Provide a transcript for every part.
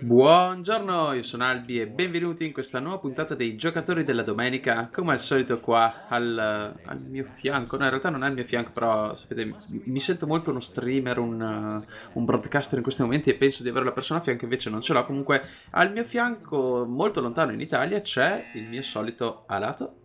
Buongiorno, io sono Albi e benvenuti in questa nuova puntata dei giocatori della domenica. Come al solito qua al, al mio fianco, no in realtà non è al mio fianco, però sapete mi sento molto uno streamer, un, un broadcaster in questi momenti e penso di avere la persona a fianco, invece non ce l'ho. Comunque al mio fianco, molto lontano in Italia, c'è il mio solito Alato.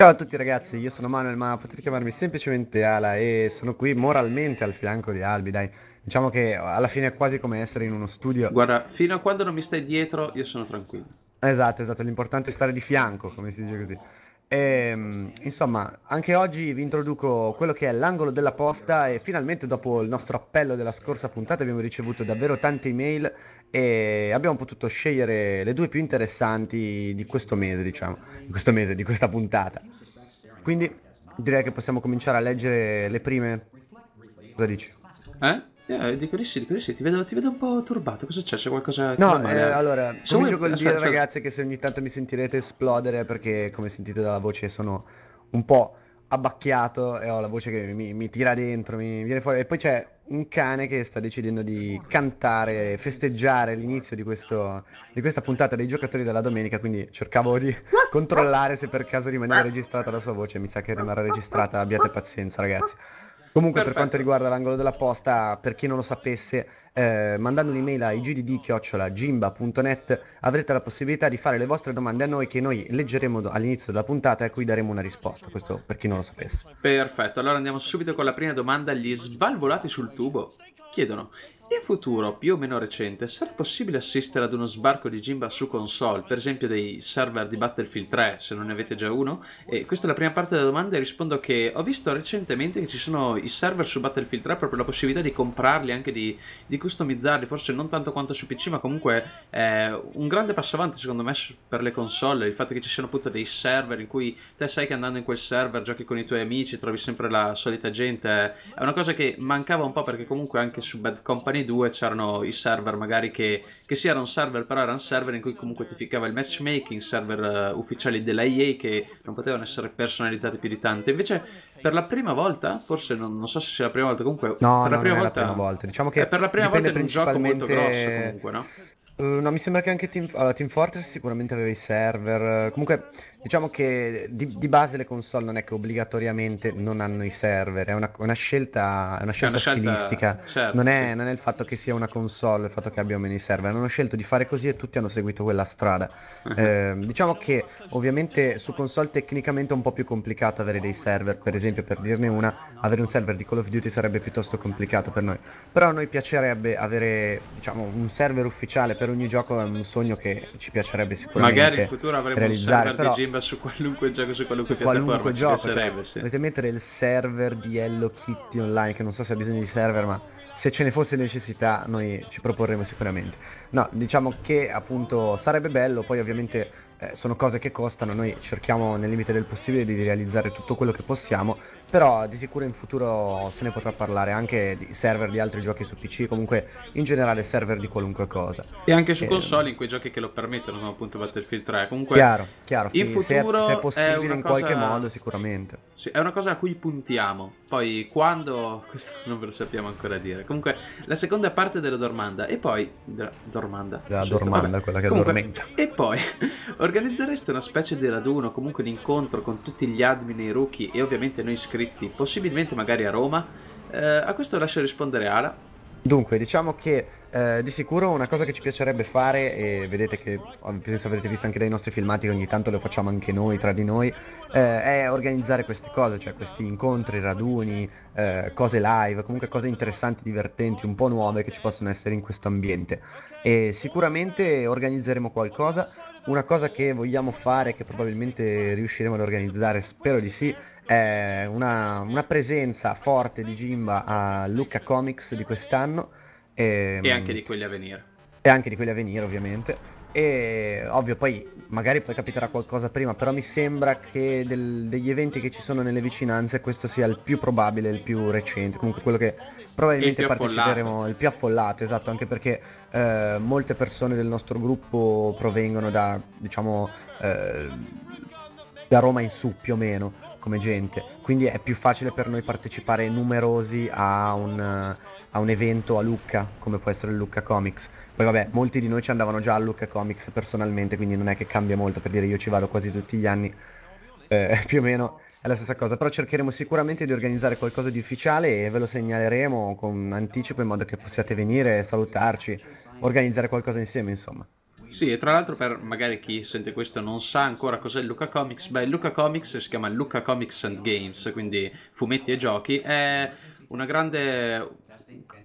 Ciao a tutti ragazzi, io sono Manuel ma potete chiamarmi semplicemente Ala e sono qui moralmente al fianco di Albi, dai. Diciamo che alla fine è quasi come essere in uno studio. Guarda, fino a quando non mi stai dietro io sono tranquillo. Esatto, esatto, l'importante è stare di fianco, come si dice così. E, ehm, insomma, anche oggi vi introduco quello che è l'angolo della posta e finalmente dopo il nostro appello della scorsa puntata abbiamo ricevuto davvero tante email e abbiamo potuto scegliere le due più interessanti di questo mese, diciamo, di questo mese, di questa puntata. Quindi direi che possiamo cominciare a leggere le prime. Cosa dici? Eh? Eh, dico di sì, dico di sì, ti vedo, ti vedo un po' turbato. Cosa c'è? C'è qualcosa che No, eh, allora, se comincio col dire, aspetta. ragazzi, che se ogni tanto mi sentirete esplodere perché, come sentite dalla voce, sono un po' abbacchiato e ho la voce che mi, mi tira dentro, mi viene fuori. E poi c'è un cane che sta decidendo di cantare, festeggiare l'inizio di, questo, di questa puntata dei giocatori della domenica, quindi cercavo di controllare se per caso rimaneva registrata la sua voce. Mi sa che rimarrà registrata, abbiate pazienza, ragazzi. Comunque, Perfetto. per quanto riguarda l'angolo della posta, per chi non lo sapesse, eh, mandando un'email a igdd.gimba.net avrete la possibilità di fare le vostre domande a noi che noi leggeremo all'inizio della puntata e a cui daremo una risposta. Questo per chi non lo sapesse. Perfetto, allora andiamo subito con la prima domanda. Gli svalvolati sul tubo chiedono in futuro, più o meno recente, sarà possibile assistere ad uno sbarco di Jimba su console, per esempio dei server di Battlefield 3, se non ne avete già uno? E questa è la prima parte della domanda e rispondo che ho visto recentemente che ci sono i server su Battlefield 3, proprio la possibilità di comprarli, anche di, di customizzarli, forse non tanto quanto su PC, ma comunque è un grande passo avanti secondo me per le console, il fatto che ci siano appunto dei server in cui te sai che andando in quel server giochi con i tuoi amici, trovi sempre la solita gente, è una cosa che mancava un po' perché comunque anche su Bad Company Destiny 2 c'erano i server magari che, che sì erano server però erano server in cui comunque ti ficcava il matchmaking, server uh, ufficiali della EA che non potevano essere personalizzati più di tanto. Invece per la prima volta, forse non, non so se sia la prima volta, comunque no, per no, la prima volta, la prima volta. Diciamo che eh, per la prima volta in un gioco molto grosso comunque, no? Uh, no, mi sembra che anche Team, allora, Team Fortress sicuramente aveva i server. Comunque, diciamo che di, di, base le console non è che obbligatoriamente non hanno i server, è una, una scelta, è una scelta è una stilistica. Scelta, certo, non, è, sì. non, è, il fatto che sia una console, il fatto che abbia meno i server. Hanno scelto di fare così e tutti hanno seguito quella strada. Uh-huh. Eh, diciamo che ovviamente su console tecnicamente è un po' più complicato avere dei server. Per esempio, per dirne una, avere un server di Call of Duty sarebbe piuttosto complicato per noi. Però a noi piacerebbe avere, diciamo, un server ufficiale per ogni gioco è un sogno che ci piacerebbe sicuramente Magari in futuro avremo un server però, di Jimba su qualunque gioco, su qualunque su qualunque gioco, cioè, sì. Dovete mettere il server di Hello Kitty online, che non so se ha bisogno di server, ma se ce ne fosse necessità noi ci proporremo sicuramente. No, diciamo che appunto sarebbe bello, poi ovviamente eh, sono cose che costano, noi cerchiamo nel limite del possibile di realizzare tutto quello che possiamo, però di sicuro in futuro se ne potrà parlare anche di server di altri giochi su PC, comunque in generale server di qualunque cosa. E anche su e... console in quei giochi che lo permettono, come appunto Battlefield 3. Comunque chiaro, chiaro, in futuro se è, se è possibile è in cosa... qualche modo sicuramente. Sì, è una cosa a cui puntiamo. Poi quando questo non ve lo sappiamo ancora dire. Comunque la seconda parte della domanda e poi della dormanda, della dormanda, quella che comunque, addormenta. E poi Organizzereste una specie di raduno, comunque un incontro con tutti gli admin e i rookie e ovviamente noi iscritti, possibilmente magari a Roma? Eh, a questo lascio rispondere Ala. Dunque, diciamo che eh, di sicuro una cosa che ci piacerebbe fare, e vedete che penso avrete visto anche dai nostri filmati ogni tanto lo facciamo anche noi, tra di noi, eh, è organizzare queste cose, cioè questi incontri, raduni, eh, cose live, comunque cose interessanti, divertenti, un po' nuove che ci possono essere in questo ambiente. E sicuramente organizzeremo qualcosa. Una cosa che vogliamo fare, che probabilmente riusciremo ad organizzare, spero di sì, è una, una presenza forte di Jimba a Lucca Comics di quest'anno. E, e anche di quelli a venire. E anche di quelli a venire, ovviamente. E ovvio, poi magari poi capiterà qualcosa prima, però mi sembra che del, degli eventi che ci sono nelle vicinanze questo sia il più probabile, il più recente, comunque quello che probabilmente il parteciperemo, affollato. il più affollato, esatto, anche perché eh, molte persone del nostro gruppo provengono da, diciamo, eh, da Roma in su più o meno come gente, quindi è più facile per noi partecipare numerosi a un a un evento a Lucca, come può essere il Lucca Comics. Poi vabbè, molti di noi ci andavano già a Lucca Comics personalmente, quindi non è che cambia molto, per dire io ci vado quasi tutti gli anni, eh, più o meno è la stessa cosa, però cercheremo sicuramente di organizzare qualcosa di ufficiale e ve lo segnaleremo con anticipo in modo che possiate venire, salutarci, organizzare qualcosa insieme, insomma. Sì, e tra l'altro per magari chi sente questo non sa ancora cos'è Luca Comics, beh, Luca Comics si chiama Luca Comics and Games, quindi fumetti e giochi, è una grande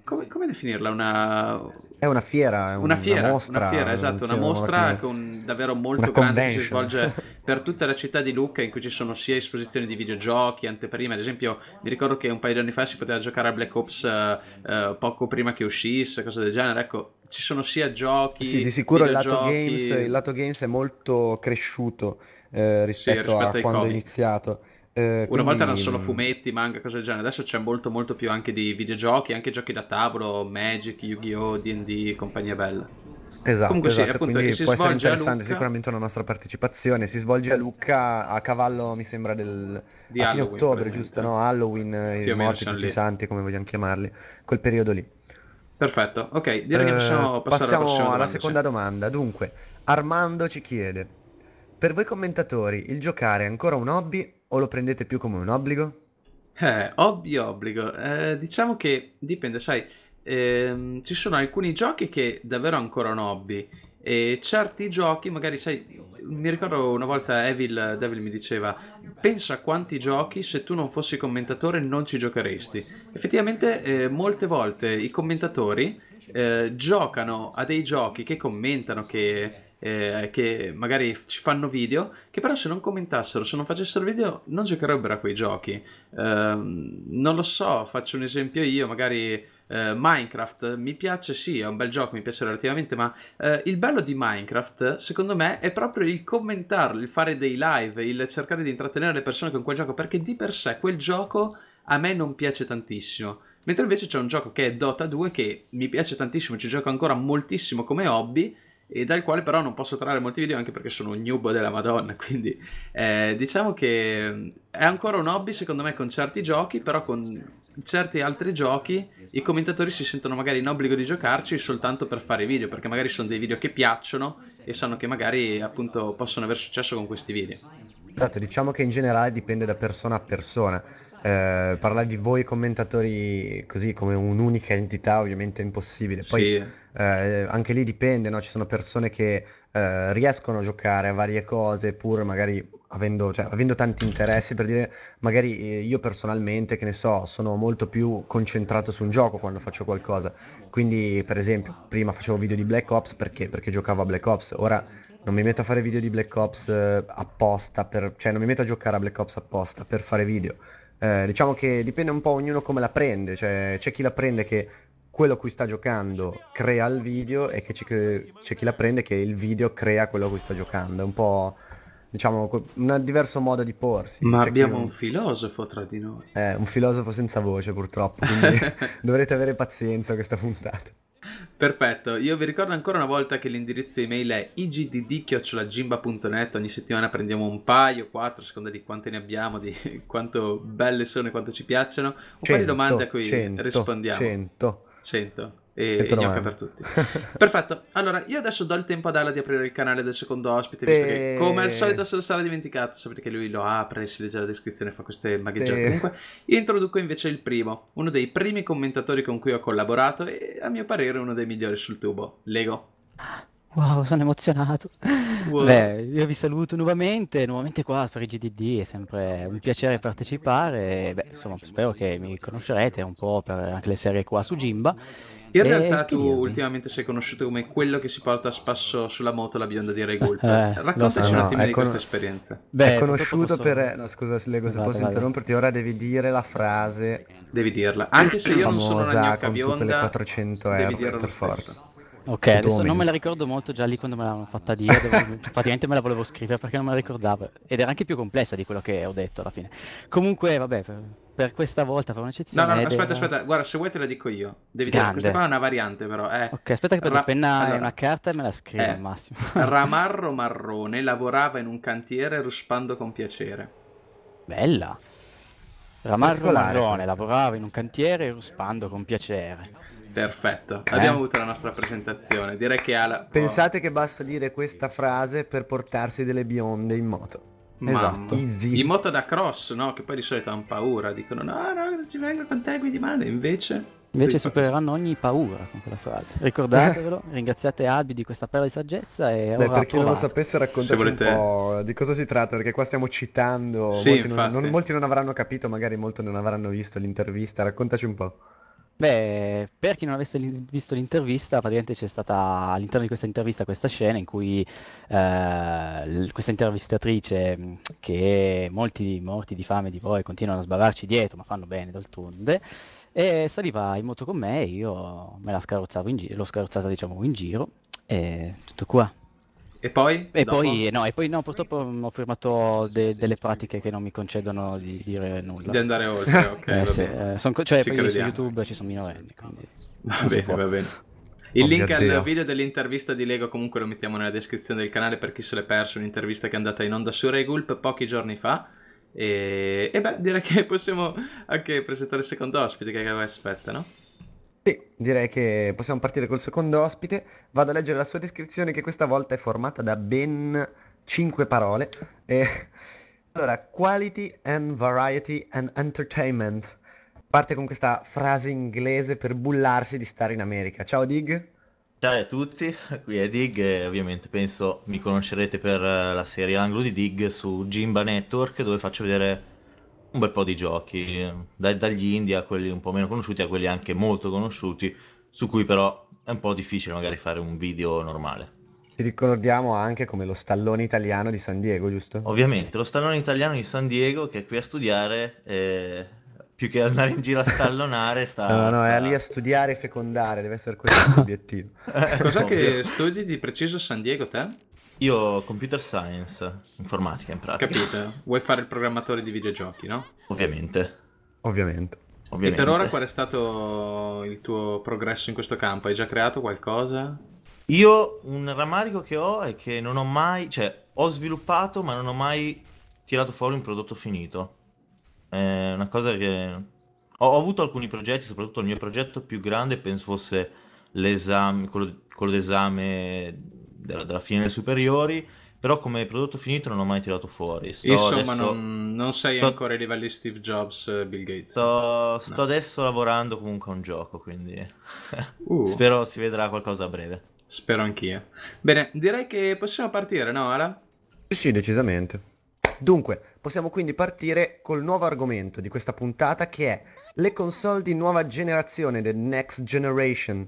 come, come, definirla? Una... È una fiera, è un, una fiera, una mostra. Una fiera, esatto, una mostra con davvero molto grande che si svolge per tutta la città di Lucca in cui ci sono sia esposizioni di videogiochi, anteprima, ad esempio mi ricordo che un paio di anni fa si poteva giocare a Black Ops uh, uh, poco prima che uscisse, cose del genere, ecco, ci sono sia giochi... Sì, di sicuro il lato, games, il lato games è molto cresciuto eh, rispetto, sì, rispetto a quando è iniziato. Eh, Una volta erano solo fumetti, manga, cose del genere. Adesso c'è molto, molto più anche di videogiochi, anche giochi da tavolo, Magic, Yu-Gi-Oh!, DD, compagnia bella. Esatto, Comunque esatto. Sì, appunto, quindi può essere interessante sicuramente una nostra partecipazione. Si svolge a Lucca a cavallo, mi sembra, del di a fine ottobre, giusto? No? Halloween, i morti, tutti i santi, come vogliamo chiamarli, quel periodo lì. Perfetto, ok, direi che possiamo eh, passare alla, alla domanda, seconda sì. domanda. Dunque, Armando ci chiede: Per voi commentatori, il giocare è ancora un hobby o lo prendete più come un obbligo? Eh, hobby obbligo. Eh, diciamo che dipende, sai, ehm, ci sono alcuni giochi che davvero ancora un hobby e certi giochi magari, sai, mi ricordo una volta Evil Devil mi diceva pensa a quanti giochi se tu non fossi commentatore non ci giocheresti. Effettivamente eh, molte volte i commentatori eh, giocano a dei giochi che commentano, che eh, che magari ci fanno video, che però se non commentassero, se non facessero video, non giocherebbero a quei giochi. Eh, non lo so, faccio un esempio io, magari eh, Minecraft mi piace, sì, è un bel gioco, mi piace relativamente, ma eh, il bello di Minecraft, secondo me, è proprio il commentarlo, il fare dei live, il cercare di intrattenere le persone con quel gioco, perché di per sé quel gioco a me non piace tantissimo. Mentre invece c'è un gioco che è Dota 2 che mi piace tantissimo, ci gioco ancora moltissimo come hobby e dal quale però non posso trarre molti video anche perché sono un noob della madonna quindi eh, diciamo che è ancora un hobby secondo me con certi giochi però con certi altri giochi i commentatori si sentono magari in obbligo di giocarci soltanto per fare video perché magari sono dei video che piacciono e sanno che magari appunto possono aver successo con questi video. Esatto diciamo che in generale dipende da persona a persona eh, parlare di voi commentatori così come un'unica entità ovviamente è impossibile. Poi sì. eh, anche lì dipende, no? ci sono persone che eh, riescono a giocare a varie cose pur magari avendo, cioè, avendo tanti interessi, per dire magari eh, io personalmente, che ne so, sono molto più concentrato su un gioco quando faccio qualcosa, quindi per esempio prima facevo video di Black Ops perché, perché giocavo a Black Ops, ora non mi metto a fare video di Black Ops eh, apposta, per, cioè non mi metto a giocare a Black Ops apposta per fare video. Eh, diciamo che dipende un po' ognuno come la prende, cioè c'è chi la prende che quello a cui sta giocando crea il video e che c'è chi la prende che il video crea quello a cui sta giocando. È un po', diciamo, un diverso modo di porsi. Ma c'è abbiamo un filosofo tra di noi. Eh, un filosofo senza voce purtroppo, quindi dovrete avere pazienza questa puntata. Perfetto, io vi ricordo ancora una volta che l'indirizzo email è igdd.gimba.net, ogni settimana prendiamo un paio, quattro, a seconda di quante ne abbiamo, di quanto belle sono e quanto ci piacciono, un 100, paio di domande a cui 100, rispondiamo. 100. 100 e, e gnocca per tutti. Perfetto. Allora, io adesso do il tempo ad Ala di aprire il canale del secondo ospite, visto che come al solito se lo sarà dimenticato, sapete che lui lo apre, si legge la descrizione, fa queste magheggiate. Comunque, io introduco invece il primo, uno dei primi commentatori con cui ho collaborato e a mio parere uno dei migliori sul tubo, Lego. Wow, sono emozionato. Wow. Beh, io vi saluto nuovamente, nuovamente qua per i GDD, è sempre un piacere partecipare. Beh, insomma, spero che mi conoscerete un po' per anche le serie qua su Jimba. In e realtà tu dirmi? ultimamente sei conosciuto come quello che si porta a spasso sulla moto la bionda di Ray Gulp. Eh, Raccontaci so, un attimo no, di con... questa esperienza. Beh, è conosciuto posso... per... No, scusa, Lego, se posso vada. interromperti, ora devi dire la frase... Devi dirla. Anche se io non sono una gnocca bionda, 400 euro devi dirla per forza. Stesso. Ok, adesso non me la ricordo molto già lì quando me l'hanno fatta dire, dovevo, praticamente me la volevo scrivere perché non me la ricordavo ed era anche più complessa di quello che ho detto alla fine. Comunque, vabbè, per, per questa volta per un'eccezione. No, no, aspetta, era... aspetta, guarda, se vuoi te la dico io. Devi dire, questa qua è una variante però, eh. Ok, aspetta che prendo Ra- penna allora, una carta e me la scrivo eh, al massimo. Ramarro Marrone lavorava in un cantiere ruspando con piacere. Bella. Ramarro Marrone, questo. lavorava in un cantiere ruspando con piacere. Perfetto, eh? abbiamo avuto la nostra presentazione. Direi che ha la... Pensate che basta dire questa frase per portarsi delle bionde in moto. Esatto. Easy. In moto da cross, no? Che poi di solito hanno paura, dicono no, no, non ci vengo con te, quindi male. Invece... Invece supereranno ogni paura con quella frase. Ricordatevelo, ringraziate Albi di questa perla di saggezza e Dai, per chi non lo sapesse raccontaci volete... un po' di cosa si tratta, perché qua stiamo citando, sì, molti, non, non, molti non avranno capito, magari molti non avranno visto l'intervista, raccontaci un po'. Beh, per chi non avesse visto l'intervista, praticamente c'è stata all'interno di questa intervista questa scena in cui eh, questa intervistatrice, che molti morti di fame di voi continuano a sbavarci dietro, ma fanno bene d'altronde, e saliva in moto con me e io me la scarrozzavo in giro, l'ho scarrozzata diciamo in giro e tutto qua. E poi? E poi, no, e poi no, purtroppo ho firmato de- delle pratiche che non mi concedono di dire nulla. Di andare oltre, ok. eh, sì, eh, son, cioè, ci su YouTube ci sono minorenni, quindi... Va bene, va bene. Il oh link al video dell'intervista di Lego comunque lo mettiamo nella descrizione del canale per chi se l'è perso, un'intervista che è andata in onda su Regulp pochi giorni fa. E, e beh, direi che possiamo anche presentare il secondo ospite che aspetta, no? Direi che possiamo partire col secondo ospite. Vado a leggere la sua descrizione che questa volta è formata da ben 5 parole. E... Allora, quality and variety and entertainment. Parte con questa frase inglese per bullarsi di stare in America. Ciao Dig. Ciao a tutti, qui è Dig e ovviamente penso mi conoscerete per la serie Anglo di Dig su Jimba Network dove faccio vedere un bel po' di giochi, da, dagli indie a quelli un po' meno conosciuti a quelli anche molto conosciuti, su cui però è un po' difficile magari fare un video normale. Ti ricordiamo anche come lo stallone italiano di San Diego, giusto? Ovviamente, lo stallone italiano di San Diego che è qui a studiare, eh, più che andare in giro a stallonare, sta... no, no, sta... è lì a studiare e fecondare, deve essere questo l'obiettivo. Cos'è che studi di preciso a San Diego te? Io computer science, informatica in pratica. Capito? Vuoi fare il programmatore di videogiochi, no? Ovviamente. Ovviamente. Ovviamente. E per ora qual è stato il tuo progresso in questo campo? Hai già creato qualcosa? Io un rammarico che ho è che non ho mai, cioè ho sviluppato ma non ho mai tirato fuori un prodotto finito. È una cosa che... Ho, ho avuto alcuni progetti, soprattutto il mio progetto più grande penso fosse l'esame, quello, quello d'esame della, della fine delle superiori, però come prodotto finito non ho mai tirato fuori. Sto Insomma, adesso... non, non, sei sto... ancora ai livelli Steve Jobs, eh, Bill Gates. Sto, sto no. adesso lavorando comunque a un gioco, quindi uh. spero si vedrà qualcosa a breve. Spero anch'io. Bene, direi che possiamo partire, no, Ala? Sì, sì, decisamente. Dunque, possiamo quindi partire col nuovo argomento di questa puntata che è le console di nuova generazione, the next generation.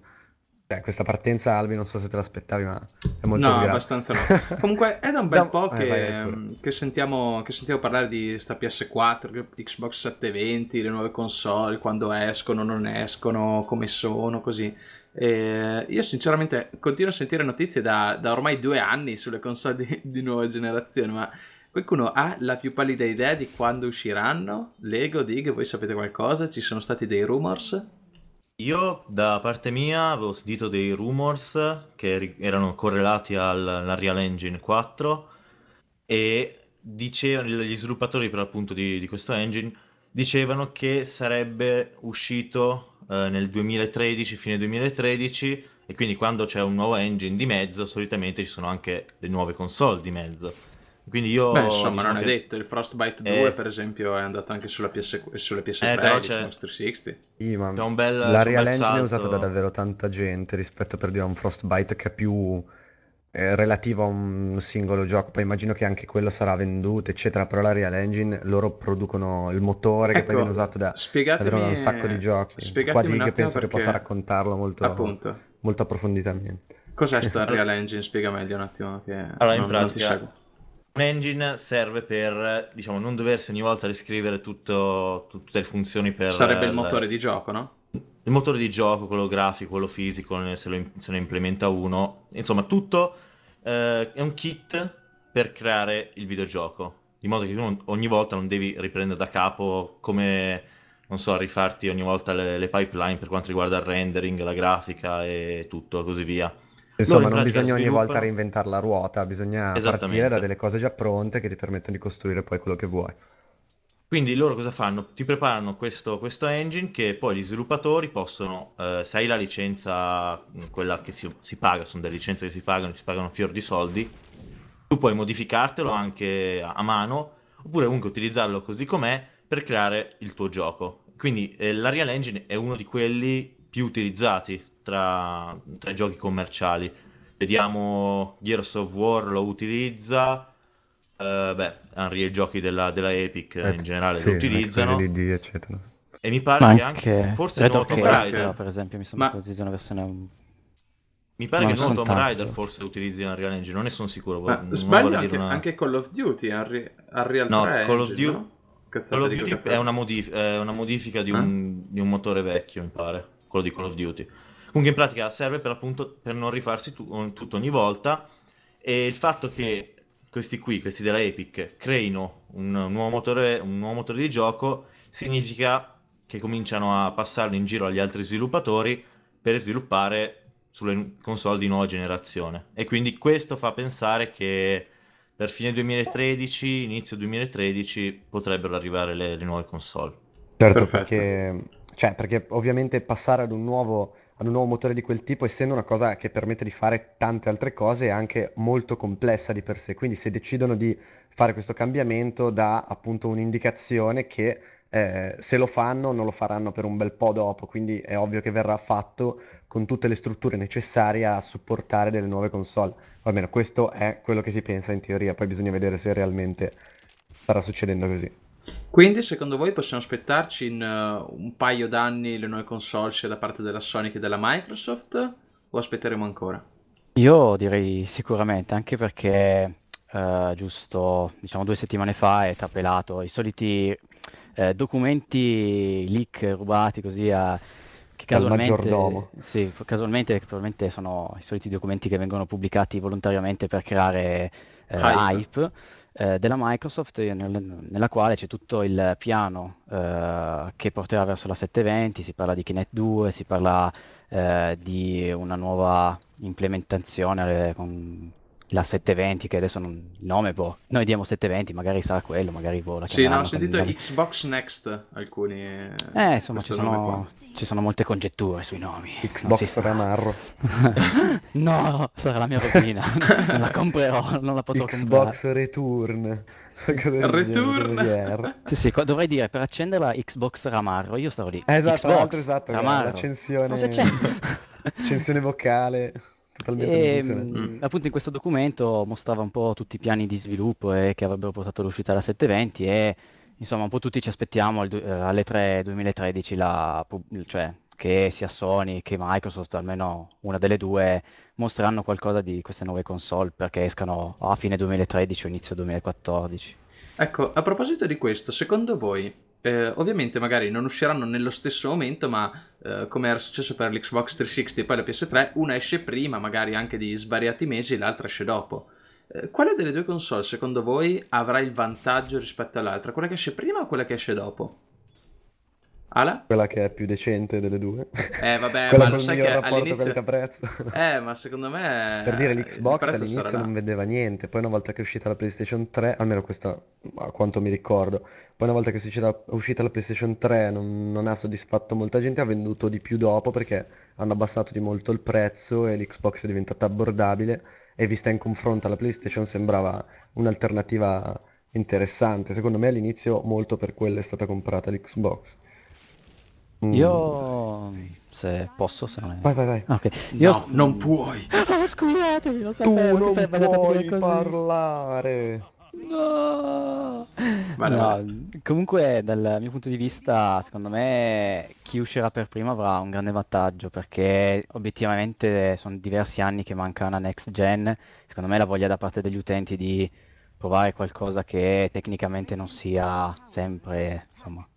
Beh, questa partenza, Albi, non so se te l'aspettavi, ma è molto No, sgra- abbastanza no. Comunque è da un bel da... po' eh, che, vai, che, sentiamo, che, sentiamo, parlare di sta PS4, Xbox 720, le nuove console, quando escono, non escono, come sono, così. E io sinceramente continuo a sentire notizie da, da ormai due anni sulle console di, di nuova generazione, ma qualcuno ha la più pallida idea di quando usciranno? Lego, Dig, voi sapete qualcosa? Ci sono stati dei rumors? Io da parte mia avevo sentito dei rumors che erano correlati al Real Engine 4 e dicevano, gli sviluppatori per l'appunto di, di questo engine dicevano che sarebbe uscito eh, nel 2013, fine 2013 e quindi quando c'è un nuovo engine di mezzo solitamente ci sono anche le nuove console di mezzo. Quindi io... Beh, insomma, diciamo non è detto. Il Frostbite 2, eh... per esempio, è andato anche sulla, PS... sulle PS3 eh, però c'è... 360. Sì, ma c'è un bel, la Real Engine salto. è usata da davvero tanta gente rispetto per dire a un Frostbite che è più eh, relativo a un singolo gioco. Poi immagino che anche quello sarà venduto, eccetera. Però la Real Engine, loro producono il motore ecco, che poi ecco, viene usato da, spiegatemi... da un sacco di giochi. Qua di che penso perché... che possa raccontarlo molto, Appunto. molto approfonditamente. Cos'è sta Real Engine? Spiega meglio un attimo. Che allora, in pratica... Un engine serve per, diciamo, non doversi ogni volta riscrivere tutto, tutte le funzioni per... Sarebbe il motore di gioco, no? Il motore di gioco, quello grafico, quello fisico, se lo, se lo implementa uno. Insomma, tutto eh, è un kit per creare il videogioco. In modo che tu ogni volta non devi riprendere da capo come, non so, rifarti ogni volta le, le pipeline per quanto riguarda il rendering, la grafica e tutto, così via. Insomma, non bisogna ogni volta reinventare la ruota, bisogna partire da delle cose già pronte che ti permettono di costruire poi quello che vuoi. Quindi loro cosa fanno? Ti preparano questo, questo engine che poi gli sviluppatori possono, eh, se hai la licenza, quella che si, si, paga, sono delle licenze che si pagano, si pagano fior di soldi, tu puoi modificartelo anche a, a mano, oppure comunque utilizzarlo così com'è per creare il tuo gioco. Quindi eh, l'Arial Engine è uno di quelli più utilizzati tra, tra i giochi commerciali. Vediamo Gears of War lo utilizza, uh, beh, Unreal giochi della, della Epic eh, in generale sì, lo utilizzano. LD, eccetera. E mi pare Ma che anche, forse Red Tomb Raider per esempio mi sembra Ma... che utilizzi una versione mi pare Ma che non Tomb Raider forse utilizzi Unreal Engine, non ne sono sicuro. Ma sbaglio anche, una... anche, Call of Duty, Unreal, Unreal no, 3 Call of Duty, no? Call of Duty è una, modif- è una, modifica di un, eh? di un, motore vecchio, mi pare, quello di Call of Duty. Comunque in pratica serve per, appunto, per non rifarsi tu- tutto ogni volta e il fatto che questi qui, questi della Epic, creino un nuovo motore, un nuovo motore di gioco significa che cominciano a passarlo in giro agli altri sviluppatori per sviluppare sulle console di nuova generazione. E quindi questo fa pensare che per fine 2013, inizio 2013 potrebbero arrivare le, le nuove console. Certo, perché, cioè, perché ovviamente passare ad un nuovo ad un nuovo motore di quel tipo, essendo una cosa che permette di fare tante altre cose, è anche molto complessa di per sé. Quindi se decidono di fare questo cambiamento dà appunto un'indicazione che eh, se lo fanno non lo faranno per un bel po' dopo, quindi è ovvio che verrà fatto con tutte le strutture necessarie a supportare delle nuove console. O almeno questo è quello che si pensa in teoria, poi bisogna vedere se realmente starà succedendo così. Quindi, secondo voi possiamo aspettarci in uh, un paio d'anni le nuove console sia da parte della Sony che della Microsoft? O aspetteremo ancora? Io direi sicuramente, anche perché uh, giusto diciamo due settimane fa è trapelato i soliti uh, documenti leak rubati così a che casualmente, sì, casualmente probabilmente sono i soliti documenti che vengono pubblicati volontariamente per creare eh, hype. hype eh, della Microsoft nel, nella quale c'è tutto il piano eh, che porterà verso la 720, si parla di Kinect 2, si parla eh, di una nuova implementazione eh, con la 720 che adesso non, il nome boh, noi diamo 720 magari sarà quello magari boh, la sì no ho sentito Xbox Next alcuni eh insomma ci sono, ci sono, molte congetture sui nomi. Xbox Ramarro. No sarà la mia rovina non la comprerò non la potrò Xbox comprare. Return? Return sì sì dovrei dire per accenderla Xbox Ramarro io starò lì. Esatto Xbox, esatto l'accensione accensione vocale e, mh, appunto in questo documento mostrava un po' tutti i piani di sviluppo eh, che avrebbero portato all'uscita della 720 e insomma un po' tutti ci aspettiamo al, eh, alle 3 2013 la, cioè, che sia Sony che Microsoft, almeno una delle due, mostreranno qualcosa di queste nuove console perché escano a fine 2013 o inizio 2014. Ecco, a proposito di questo, secondo voi eh, ovviamente magari non usciranno nello stesso momento, ma eh, come era successo per l'Xbox 360 e poi la PS3, una esce prima, magari anche di svariati mesi, e l'altra esce dopo. Eh, quale delle due console secondo voi avrà il vantaggio rispetto all'altra? Quella che esce prima o quella che esce dopo? Ala? Quella che è più decente delle due. Eh, vabbè, Quella ma lo sai che rapporto qualità-prezzo. Eh, ma secondo me... Per dire, l'Xbox all'inizio non vendeva niente, poi una volta che è uscita la PlayStation 3, almeno questa a quanto mi ricordo, poi una volta che è uscita, uscita la PlayStation 3 non, non, ha soddisfatto molta gente, ha venduto di più dopo perché hanno abbassato di molto il prezzo e l'Xbox è diventata abbordabile e vista in confronto alla PlayStation sembrava un'alternativa interessante. Secondo me all'inizio molto per quello è stata comprata l'Xbox. Mm. Io se posso, se non è... Vai, vai, vai. Ok. Io no, non puoi. Oh, scusatemi, lo sapevo. Tu non puoi parlare. No. no. Comunque, dal mio punto di vista, secondo me chi uscirà per primo avrà un grande vantaggio perché obiettivamente sono diversi anni che manca una next gen. Secondo me la voglia da parte degli utenti di provare qualcosa che tecnicamente non sia sempre, insomma,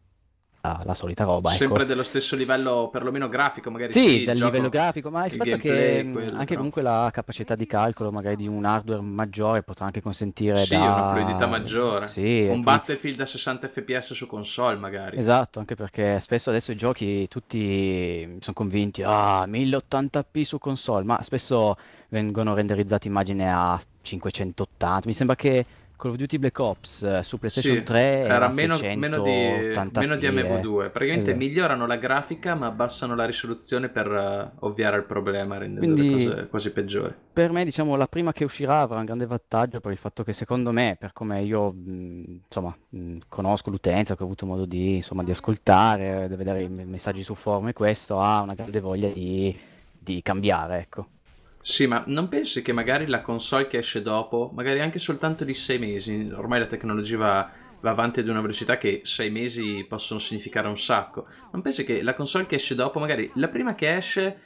la, la solita roba. Sempre ecco. dello stesso livello, perlomeno grafico, magari. Sì, sì del gioco, livello grafico, ma il fatto che quello, anche però. comunque la capacità di calcolo, magari di un hardware maggiore, potrà anche consentire. Sì, da... una fluidità maggiore. Sì, un Battlefield da 60 fps su console, magari. Esatto, anche perché spesso adesso i giochi tutti sono convinti, ah, 1080p su console, ma spesso vengono renderizzate immagini a 580. Mi sembra che Call of Duty Black Ops eh, su PlayStation sì, 3 era, meno, meno, di, meno di MV2. Praticamente esatto. migliorano la grafica ma abbassano la risoluzione per uh, ovviare il problema, rendendo Quindi, le cose quasi peggiori. Per me, diciamo, la prima che uscirà avrà un grande vantaggio per il fatto che secondo me, per come io mh, insomma, mh, conosco l'utenza, che ho avuto modo di, insomma, di ascoltare, di vedere i messaggi su forum e questo, ha una grande voglia di, di cambiare, ecco. Sì, ma non pensi che magari la console che esce dopo, magari anche soltanto di sei mesi, ormai la tecnologia va, va avanti ad una velocità che sei mesi possono significare un sacco. Non pensi che la console che esce dopo, magari la prima che esce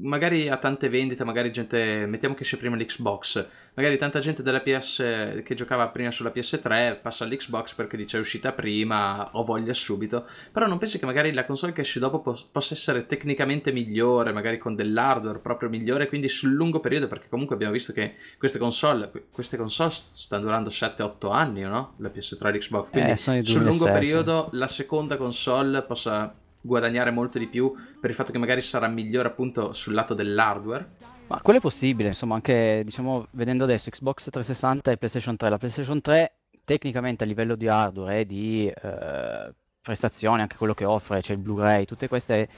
magari ha tante vendite, magari gente, mettiamo che esce prima l'Xbox, magari tanta gente della PS che giocava prima sulla PS3 passa all'Xbox perché dice è uscita prima, ho voglia subito, però non pensi che magari la console che esce dopo po- possa essere tecnicamente migliore, magari con dell'hardware proprio migliore, quindi sul lungo periodo, perché comunque abbiamo visto che queste console, queste console stanno durando 7-8 anni, no? La PS3 e l'Xbox, quindi eh, sul lungo periodo la seconda console possa guadagnare molto di più per il fatto che magari sarà migliore appunto sul lato dell'hardware. Ma quello è possibile, insomma, anche diciamo vedendo adesso Xbox 360 e PlayStation 3. La PlayStation 3 tecnicamente a livello di hardware e di eh, prestazioni, anche quello che offre, c'è cioè il Blu-ray, tutte queste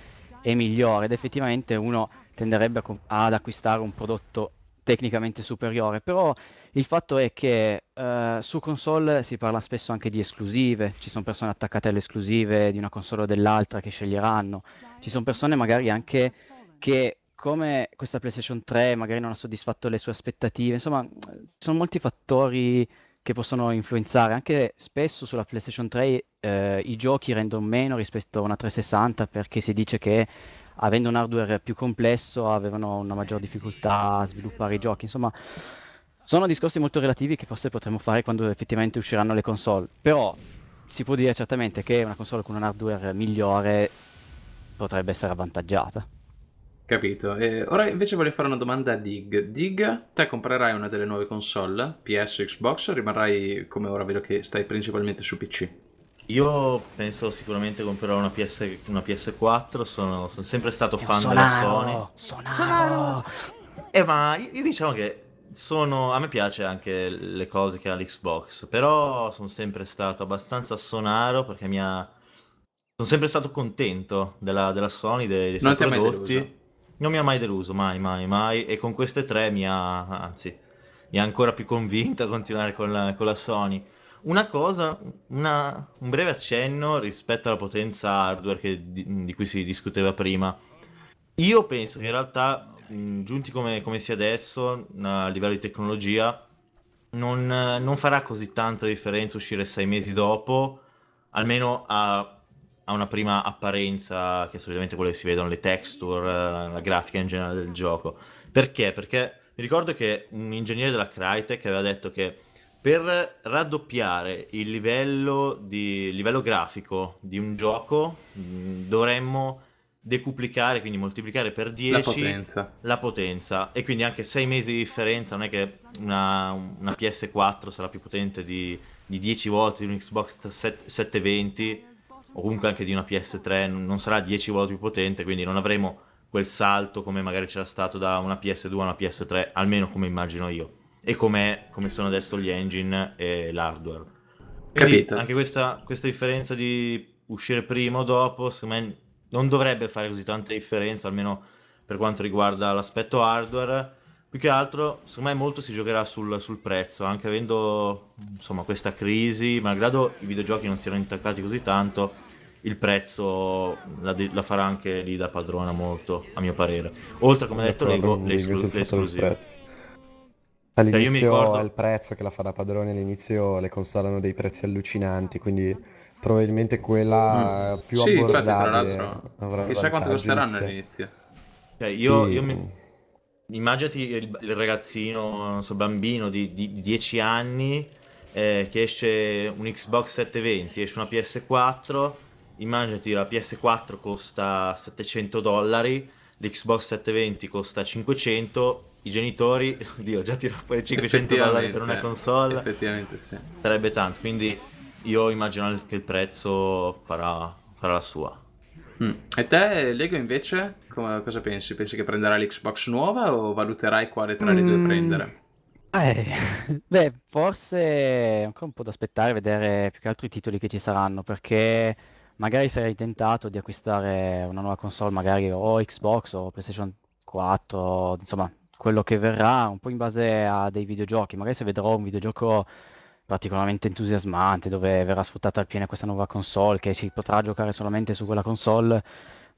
è, migliore ed effettivamente uno tenderebbe ad acquistare un prodotto tecnicamente superiore, però il fatto è che uh, su console si parla spesso anche di esclusive, ci sono persone attaccate alle esclusive di una console o dell'altra che sceglieranno, ci sono persone magari anche che come questa PlayStation 3 magari non ha soddisfatto le sue aspettative, insomma ci sono molti fattori che possono influenzare, anche spesso sulla PlayStation 3 eh, i giochi rendono meno rispetto a una 360 perché si dice che avendo un hardware più complesso avevano una maggior difficoltà a sviluppare i giochi. Insomma, sono discorsi molto relativi che forse potremo fare quando effettivamente usciranno le console. Però si può dire certamente che una console con un hardware migliore potrebbe essere avvantaggiata. Capito. E ora invece voglio fare una domanda a Dig. Dig, te comprerai una delle nuove console, PS o Xbox, o rimarrai come ora vedo che stai principalmente su PC? Io penso sicuramente comprerò una, PS, una PS4, sono, sono, sempre stato fan della Sony. Sonaro! Sonaro! Eh, ma io diciamo che sono, a me piace anche le cose che ha l'Xbox, però sono sempre stato abbastanza sonaro perché mi ha... Sono sempre stato contento della, della Sony, dei, dei suoi prodotti. Non mi ha mai deluso, mai, mai, mai. E con queste tre mi ha, anzi, mi ha ancora più convinto a continuare con la, con la Sony. Una cosa, una, un breve accenno rispetto alla potenza hardware che, di, di, cui si discuteva prima. Io penso che in realtà, mh, giunti come, come sia adesso, a livello di tecnologia, non, non, farà così tanta differenza uscire sei mesi dopo, almeno a, a, una prima apparenza, che solitamente quelle che si vedono, le texture, la grafica in generale del gioco. Perché? Perché mi ricordo che un ingegnere della Crytek aveva detto che per raddoppiare il livello, di, livello grafico di un gioco mh, dovremmo decuplicare, quindi moltiplicare per 10 la potenza. la potenza. E quindi anche 6 mesi di differenza, non è che una, una PS4 sarà più potente di, di 10 volte di un Xbox 720 o comunque anche di una PS3 non sarà 10 volte più potente, quindi non avremo quel salto come magari c'era stato da una PS2 a una PS3, almeno come immagino io e come sono adesso gli engine e l'hardware. Quindi Capito. anche questa, questa differenza di uscire prima o dopo, secondo me non dovrebbe fare così tanta differenza, almeno per quanto riguarda l'aspetto hardware. Più che altro, secondo me molto si giocherà sul, sul prezzo, anche avendo insomma, questa crisi, malgrado i videogiochi non siano intaccati così tanto, il prezzo la, la, farà anche lì da padrona molto, a mio parere. Oltre, come ha detto Lego, le, esclu- le esclusive. All'inizio cioè, ricordo... è il prezzo che la fa da padrone, all'inizio le console hanno dei prezzi allucinanti, quindi probabilmente quella mm. più sì, abbordabile infatti, avrà Chissà quanto costeranno all'inizio. Cioè, io, io mi... Immaginati il, il ragazzino, non so, bambino di, di, di 10 anni eh, che esce un Xbox 720, esce una PS4, immaginati la PS4 costa 700 dollari, l'Xbox 720 costa 500 i genitori, Dio, già tira fuori 500 dollari per una console. Effettivamente sì. Sarebbe tanto, quindi io immagino che il prezzo farà, farà la sua. Mm. E te, Lego, invece, come, cosa pensi? Pensi che prenderai l'Xbox nuova o valuterai quale tra le due mm. prendere? Eh, beh, forse è ancora un po' da aspettare, vedere più che altro i titoli che ci saranno, perché magari sarei tentato di acquistare una nuova console, magari o Xbox o PlayStation 4, insomma, quello che verrà, un po' in base a dei videogiochi. Magari se vedrò un videogioco particolarmente entusiasmante, dove verrà sfruttata al pieno questa nuova console, che si potrà giocare solamente su quella console,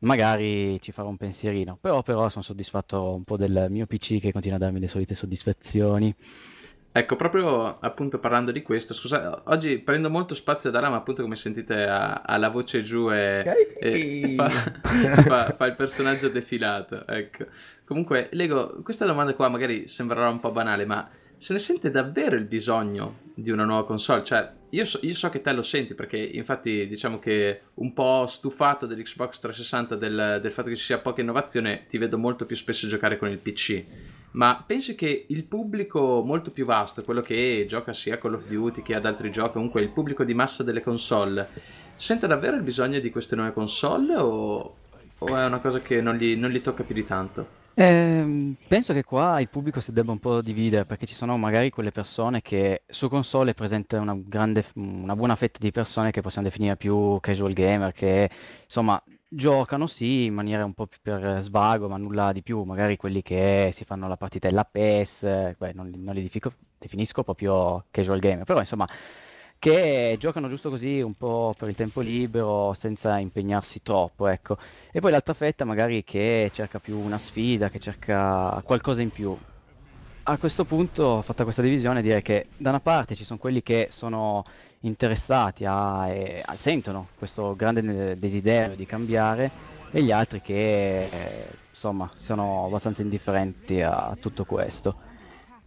magari ci farò un pensierino. Però, però sono soddisfatto un po' del mio PC che continua a darmi le solite soddisfazioni. Ecco, proprio appunto parlando di questo, scusa, oggi prendo molto spazio da là, ma appunto come sentite ha, ha la voce giù e, e fa, fa, fa, il personaggio defilato, ecco. Comunque, Lego, questa domanda qua magari sembrerà un po' banale, ma se ne sente davvero il bisogno di una nuova console? Cioè, io so, io so, che te lo senti perché infatti diciamo che un po' stufato dell'Xbox 360 del, del fatto che ci sia poca innovazione ti vedo molto più spesso giocare con il PC ma pensi che il pubblico molto più vasto, quello che gioca sia Call of Duty che ad altri giochi, comunque il pubblico di massa delle console, sente davvero il bisogno di queste nuove console o, o è una cosa che non gli, non gli tocca più di tanto? Ehm, penso che qua il pubblico si debba un po' dividere perché ci sono magari quelle persone che su console è presente una grande, una buona fetta di persone che possiamo definire più casual gamer, che insomma giocano sì in maniera un po' più per svago, ma nulla di più. Magari quelli che si fanno la partitella PES, beh, non, non li definisco proprio casual gamer, però insomma che giocano giusto così un po' per il tempo libero senza impegnarsi troppo, ecco. E poi l'altra fetta magari che cerca più una sfida, che cerca qualcosa in più. A questo punto, fatta questa divisione, direi che da una parte ci sono quelli che sono interessati a, e, a, sentono questo grande desiderio di cambiare e gli altri che eh, insomma sono abbastanza indifferenti a, tutto questo.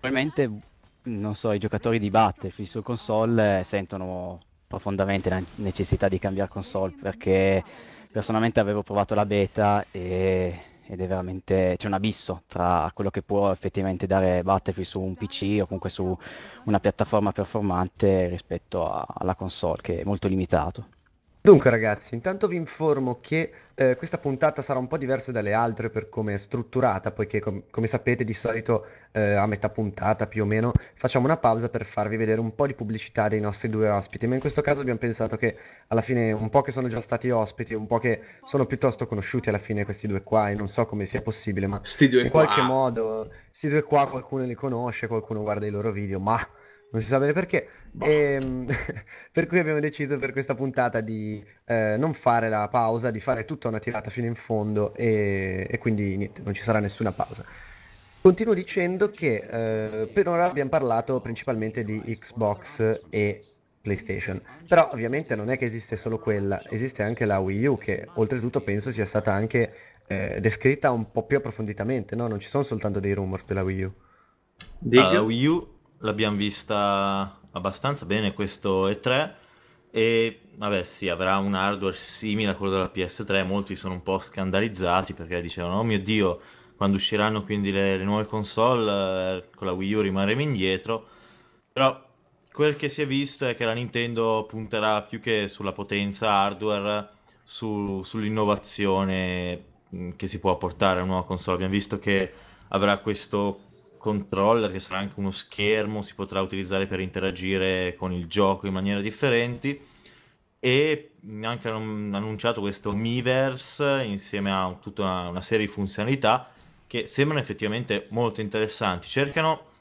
Probabilmente non so, i giocatori di Battlefield su console sentono profondamente la necessità di cambiare console perché personalmente avevo provato la beta e, ed è veramente c'è un abisso tra quello che può effettivamente dare Battlefield su un PC o comunque su una piattaforma performante rispetto a, alla console che è molto limitato. Dunque ragazzi, intanto vi informo che eh, questa puntata sarà un po' diversa dalle altre per come è strutturata, poiché com- come sapete di solito eh, a metà puntata più o meno facciamo una pausa per farvi vedere un po' di pubblicità dei nostri due ospiti, ma in questo caso abbiamo pensato che alla fine un po' che sono già stati ospiti, un po' che sono piuttosto conosciuti alla fine questi due qua e non so come sia possibile, ma in qualche modo questi due qua qualcuno li conosce, qualcuno guarda i loro video, ma non si sa bene perché. E, ehm, per cui abbiamo deciso per questa puntata di eh, non fare la pausa, di fare tutta una tirata fino in fondo e, e quindi niente, non ci sarà nessuna pausa. Continuo dicendo che eh, per ora abbiamo parlato principalmente di Xbox e PlayStation, però ovviamente non è che esiste solo quella, esiste anche la Wii U che oltretutto penso sia stata anche eh, descritta un po' più approfonditamente, no? Non ci sono soltanto dei rumors della Wii U. Uh, la Wii U l'abbiamo vista abbastanza bene questo E3 e vabbè sì, avrà un hardware simile a quello della PS3, molti sono un po' scandalizzati perché dicevano oh mio dio, quando usciranno quindi le, le nuove console eh, con la Wii U rimarremo indietro, però quel che si è visto è che la Nintendo punterà più che sulla potenza hardware, su, sull'innovazione mm, che si può apportare a una nuova console. Abbiamo visto che avrà questo controller che sarà anche uno schermo, si potrà utilizzare per interagire con il gioco in maniera differenti e anche hanno annunciato questo Miiverse insieme a tutta una, una, serie di funzionalità che sembrano effettivamente molto interessanti. Cercano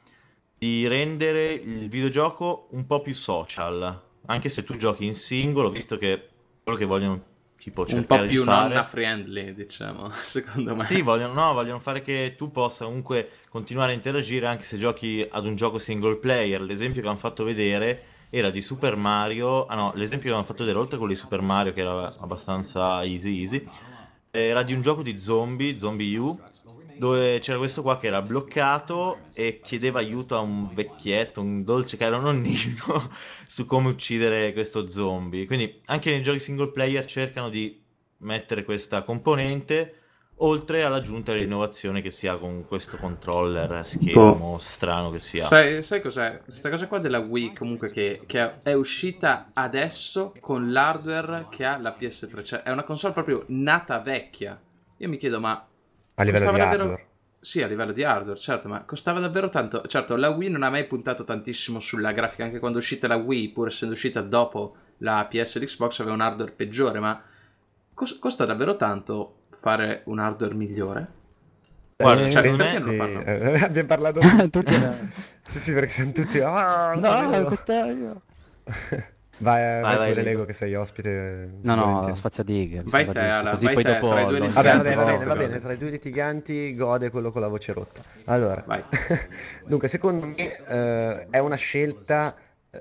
di rendere il videogioco un po' più social, anche se tu giochi in singolo, visto che quello che vogliono tipo un po' più fare... nonna friendly, diciamo, secondo me. Sì, vogliono, no, vogliono fare che tu possa comunque continuare a interagire anche se giochi ad un gioco single player. L'esempio che hanno fatto vedere era di Super Mario, ah no, l'esempio che hanno fatto vedere oltre a quello di Super Mario che era abbastanza easy easy, era di un gioco di zombie, Zombie U, dove c'era questo qua che era bloccato e chiedeva aiuto a un vecchietto, un dolce caro nonnino, su come uccidere questo zombie. Quindi anche nei giochi single player cercano di mettere questa componente, oltre all'aggiunta dell'innovazione che si ha con questo controller schermo oh. strano che si ha. Sai, sai cos'è? Questa cosa qua della Wii comunque che, che, è uscita adesso con l'hardware che ha la PS3, cioè è una console proprio nata vecchia. Io mi chiedo, ma a livello di davvero... hardware. Sì, a livello di hardware, certo, ma costava davvero tanto. Certo, la Wii non ha mai puntato tantissimo sulla grafica, anche quando è uscita la Wii, pur essendo uscita dopo la PS e l'Xbox, aveva un hardware peggiore, ma cos- costa davvero tanto fare un hardware migliore? Guarda, eh, cioè, perché sì. non Eh, abbiamo parlato tutti. sì, sì, perché siamo tutti. Ah, no, costa io. Vai, vai, vai, vai Lego che sei ospite. No, no, spazio dig. Vai te, Ala, così vai poi te, dopo... Vabbè, va bene, va bene, va bene, tra i due litiganti gode quello con la voce rotta. Allora, dunque, secondo me eh, è una scelta eh,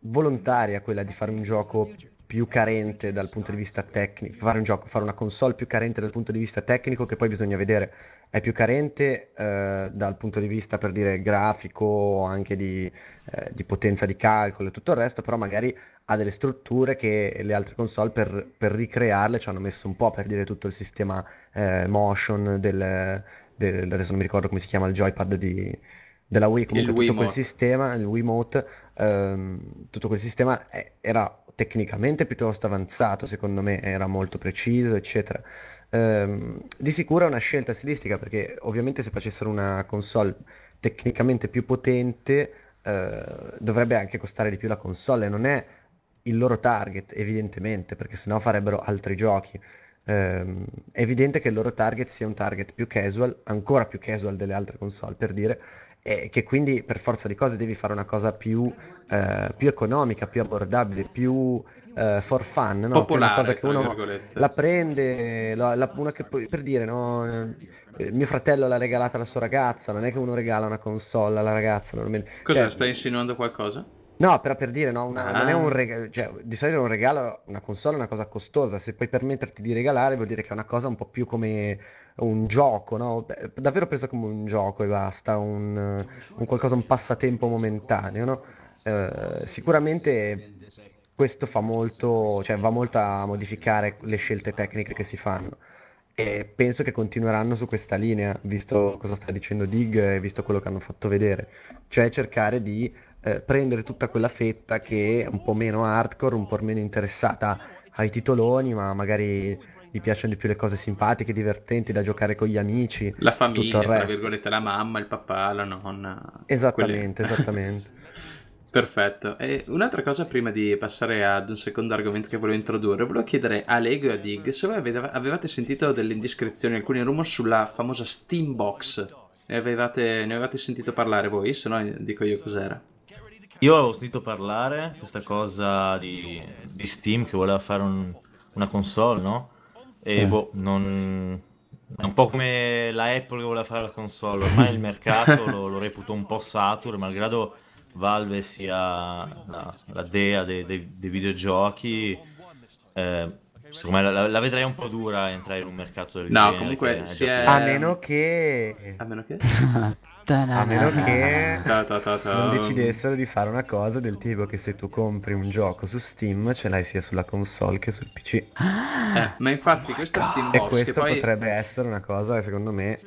volontaria quella di fare un gioco più carente dal punto di vista tecnico, fare un gioco, fare una console più carente dal punto di vista tecnico, che poi bisogna vedere è più carente eh, dal punto di vista per dire grafico, anche di, eh, di, potenza di calcolo e tutto il resto, però magari ha delle strutture che le altre console per, per ricrearle ci hanno messo un po' per dire tutto il sistema eh, motion del, del, adesso non mi ricordo come si chiama il joypad di, della Wii, comunque il tutto Wiimote. quel sistema, il Wiimote, ehm, tutto quel sistema era tecnicamente piuttosto avanzato, secondo me era molto preciso, eccetera. Ehm, di sicuro è una scelta stilistica perché ovviamente se facessero una console tecnicamente più potente eh, dovrebbe anche costare di più la console, non è il loro target evidentemente perché sennò farebbero altri giochi. Eh, è evidente che il loro target sia un target più casual, ancora più casual delle altre console per dire, e che quindi per forza di cose devi fare una cosa più, eh, più economica, più abbordabile, più eh, for fun, no? Popolare, una cosa che uno la prende, la, la, una che, per dire, no? Eh, mio fratello l'ha regalata alla sua ragazza, non è che uno regala una console alla ragazza. Normalmente. Cosa, cioè, stai insinuando qualcosa? No, però per dire, no, una, ah. non è un regalo, cioè, di solito un regalo, una console è una cosa costosa, se puoi permetterti di regalare vuol dire che è una cosa un po' più come un gioco, no? davvero presa come un gioco e basta, un, un qualcosa, un passatempo momentaneo, no? Eh, sicuramente questo fa molto, cioè va molto a modificare le scelte tecniche che si fanno e penso che continueranno su questa linea, visto cosa sta dicendo Dig e visto quello che hanno fatto vedere, cioè cercare di eh, prendere tutta quella fetta che è un po' meno hardcore, un po' meno interessata ai titoloni, ma magari gli piacciono di più le cose simpatiche, divertenti da giocare con gli amici. La famiglia, tra virgolette, la mamma, il papà, la nonna. Esattamente, quelle... esattamente. Perfetto. E un'altra cosa prima di passare ad un secondo argomento che volevo introdurre, volevo chiedere a Lego e a Dig se voi avevate sentito delle indiscrezioni, alcuni rumor sulla famosa Steam Box. Ne avevate, ne avevate sentito parlare voi? Se no dico io cos'era. Io avevo sentito parlare questa cosa di, di Steam che voleva fare un, una console, no? E eh. boh, non... È un po' come la Apple che voleva fare la console, ormai il mercato lo, lo, reputo un po' saturo, malgrado Valve sia la, la dea dei, dei, dei videogiochi, eh, secondo me la, la, vedrei un po' dura entrare in un mercato del no, genere. No, comunque si è... A meno che... A meno che... A meno che non decidessero di fare una cosa del tipo che se tu compri un gioco su Steam ce l'hai sia sulla console che sul PC. Eh, ma infatti questa Steam Box... E questo poi... potrebbe essere una cosa che secondo me...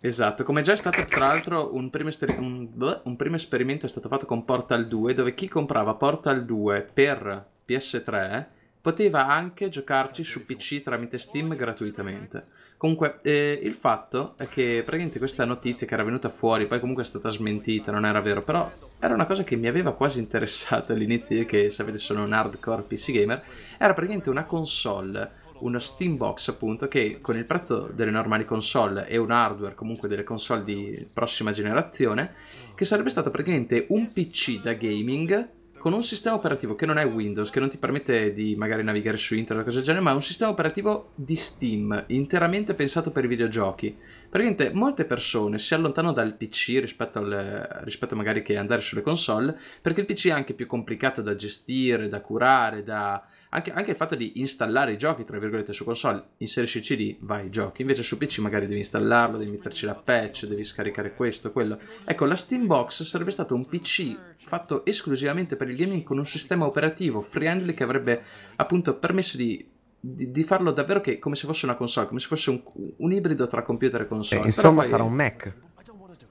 Esatto, come già è stato tra l'altro un primo, esteri- un, un primo esperimento è stato fatto con Portal 2 dove chi comprava Portal 2 per PS3 poteva anche giocarci su PC tramite Steam gratuitamente. Comunque, eh, il fatto è che praticamente questa notizia che era venuta fuori, poi comunque è stata smentita, non era vero, però era una cosa che mi aveva quasi interessato all'inizio, che sapete sono un hardcore PC gamer, era praticamente una console, uno Steam Box appunto, che con il prezzo delle normali console e un hardware comunque delle console di prossima generazione, che sarebbe stato praticamente un PC da gaming con un sistema operativo che non è Windows, che non ti permette di magari navigare su internet o cose del genere, ma è un sistema operativo di Steam, interamente pensato per i videogiochi. Praticamente molte persone si allontanano dal PC rispetto, al, rispetto magari che andare sulle console, perché il PC è anche più complicato da gestire, da curare, da anche, anche, il fatto di installare i giochi, tra virgolette, su console, inserisci il CD, vai, giochi. Invece su PC magari devi installarlo, devi metterci la patch, devi scaricare questo, quello. Ecco, la Steam Box sarebbe stato un PC fatto esclusivamente per il gaming con un sistema operativo friendly che avrebbe appunto permesso di di, di, farlo davvero che, come se fosse una console, come se fosse un, un ibrido tra computer e console. Eh, insomma, poi... sarà un Mac.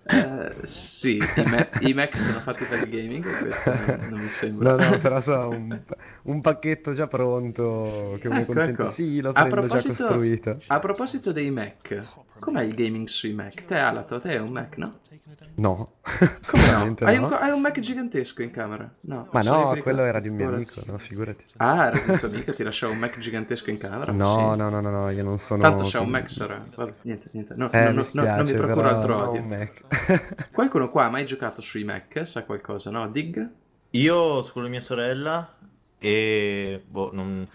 Uh, sì, i, Ma- i, Mac sono fatti per il gaming, questo non, mi sembra. No, no, però so, un, un pacchetto già pronto che ecco, è contento. Ecco. Sì, lo prendo già costruito. A proposito dei Mac, com'è il gaming sui Mac? Te, Alato, te è un Mac, no? No, sicuramente no. Hai, un, hai, un, Mac gigantesco in camera? No. Ma no, quello era di un mio amico, no, figurati. Ah, era di un tuo amico, ti lasciava un Mac gigantesco in camera? No, sì. no, no, no, no, io non sono... Tanto c'è un Mac, sarà... Vabbè, niente, niente. No, eh, no, mi spiace, non mi procuro altro odio. Mac. Qualcuno qua ha mai giocato sui Mac? Sa qualcosa, no? Dig? Io con mia sorella e... Boh, non...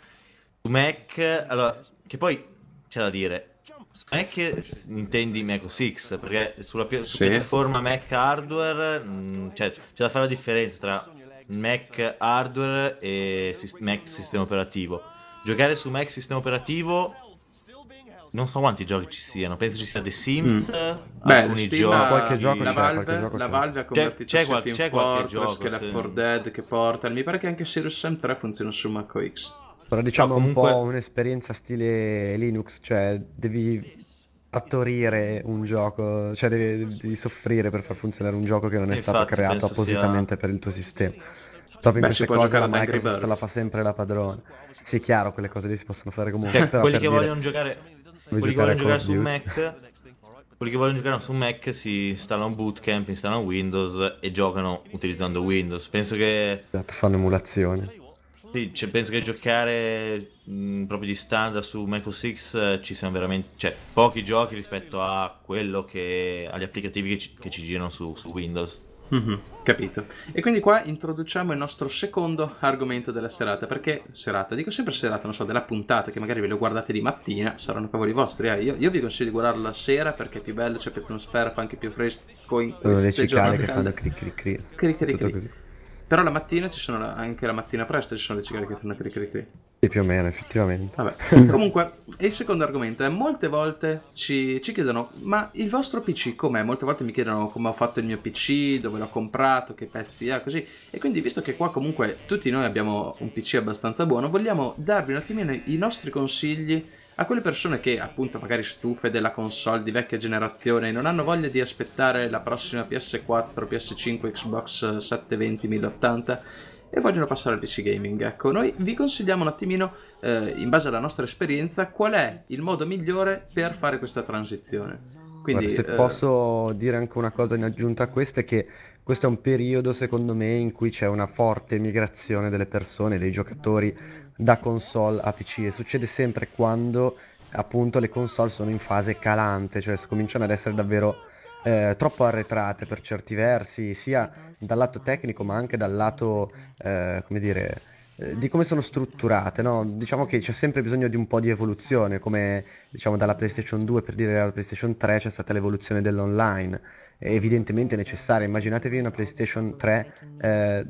Su Mac... Allora, che poi c'è da dire non è che intendi Mac OS X, perché sulla pi- sì. piattaforma Mac hardware mh, cioè, c'è da fare la differenza tra Mac hardware e Mac sistema operativo. Giocare su Mac sistema operativo non so quanti giochi ci siano, penso ci sia The Sims, mm. Beh, alcuni giochi, qualche gioco la c'è, Valve, qualche gioco la c'è. Valve ha convertito c'è, c'è, qual- c'è Fortress, gioco, che è sì. Dead, che Portal, mi pare che anche Sirius Sam 3 funziona su Mac OS. Però diciamo no, comunque... un po' un'esperienza stile Linux, cioè devi attorire un gioco, cioè devi, devi, soffrire per far funzionare un gioco che non è Infatti, stato creato appositamente sia... per il tuo sistema. Proprio in queste cose la Microsoft la fa sempre la padrona. Sì, chiaro, quelle cose lì si possono fare comunque. Cioè, quelli che dire, vogliono giocare, quelli che vogliono giocare su Mac, quelli che vogliono giocare su Mac si installano Bootcamp, installano Windows e giocano utilizzando Windows. Penso che... Esatto, fanno emulazione. Sì, cioè, penso che giocare mh, proprio di standard su OS X eh, ci siano veramente cioè, pochi giochi rispetto a quello che agli applicativi che ci, che ci girano su, su Windows. Mm-hmm, capito. E quindi qua introduciamo il nostro secondo argomento della serata. Perché serata? Dico sempre serata, non so, della puntata, che magari ve le guardate di mattina, saranno cavoli vostri. Eh. Io, io, vi consiglio di guardarlo la sera perché è più bello, c'è più atmosfera, fa anche più fresco in queste le cicale che fanno cri cri cri. cri, cri, cri. Però la mattina ci sono anche la mattina presto ci sono le cicale che fanno cri cri cri. Sì, più o meno, effettivamente. Comunque, il secondo argomento è molte volte ci, ci, chiedono, ma il vostro PC com'è? Molte volte mi chiedono come ho fatto il mio PC, dove l'ho comprato, che pezzi ha, così. E quindi, visto che qua comunque tutti noi abbiamo un PC abbastanza buono, vogliamo darvi un attimino i nostri consigli a quelle persone che appunto magari stufe della console di vecchia generazione e non hanno voglia di aspettare la prossima PS4, PS5, Xbox 720, 1080 e vogliono passare al PC gaming. Ecco, noi vi consigliamo un attimino, eh, in base alla nostra esperienza, qual è il modo migliore per fare questa transizione. Quindi, Guarda, se eh... posso dire anche una cosa in aggiunta a questo è che questo è un periodo secondo me in cui c'è una forte migrazione delle persone, dei giocatori da console a PC e succede sempre quando appunto le console sono in fase calante, cioè cominciano ad essere davvero eh, troppo arretrate per certi versi, sia dal lato tecnico ma anche dal lato, eh, come dire, di come sono strutturate, no? Diciamo che c'è sempre bisogno di un po' di evoluzione, come diciamo dalla PlayStation 2 per dire alla PlayStation 3 c'è stata l'evoluzione dell'online, è evidentemente necessaria. Immaginatevi una PlayStation 3 eh,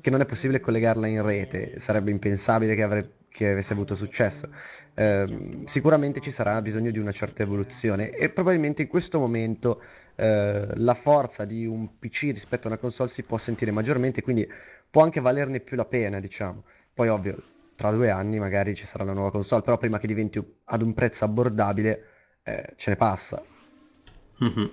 che non è possibile collegarla in rete, sarebbe impensabile che, avrebbe, che avesse avuto successo. Eh, sicuramente ci sarà bisogno di una certa evoluzione e probabilmente in questo momento eh, la forza di un PC rispetto a una console si può sentire maggiormente, quindi può anche valerne più la pena, diciamo. Poi ovvio, tra due anni magari ci sarà una nuova console, però prima che diventi ad un prezzo abbordabile eh, ce ne passa. Mm-hmm.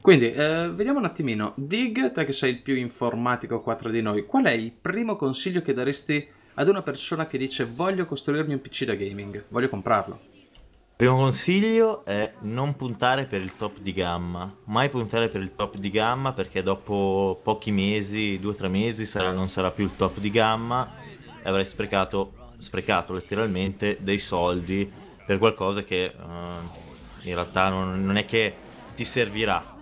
Quindi, eh, vediamo un attimino. Dig, te che sei il più informatico qua tra di noi, qual è il primo consiglio che daresti ad una persona che dice voglio costruirmi un PC da gaming, voglio comprarlo? Primo consiglio è non puntare per il top di gamma, mai puntare per il top di gamma perché dopo pochi mesi, due o tre mesi sarà, non sarà più il top di gamma e avrai sprecato, sprecato letteralmente dei soldi per qualcosa che uh, in realtà non, non è che ti servirà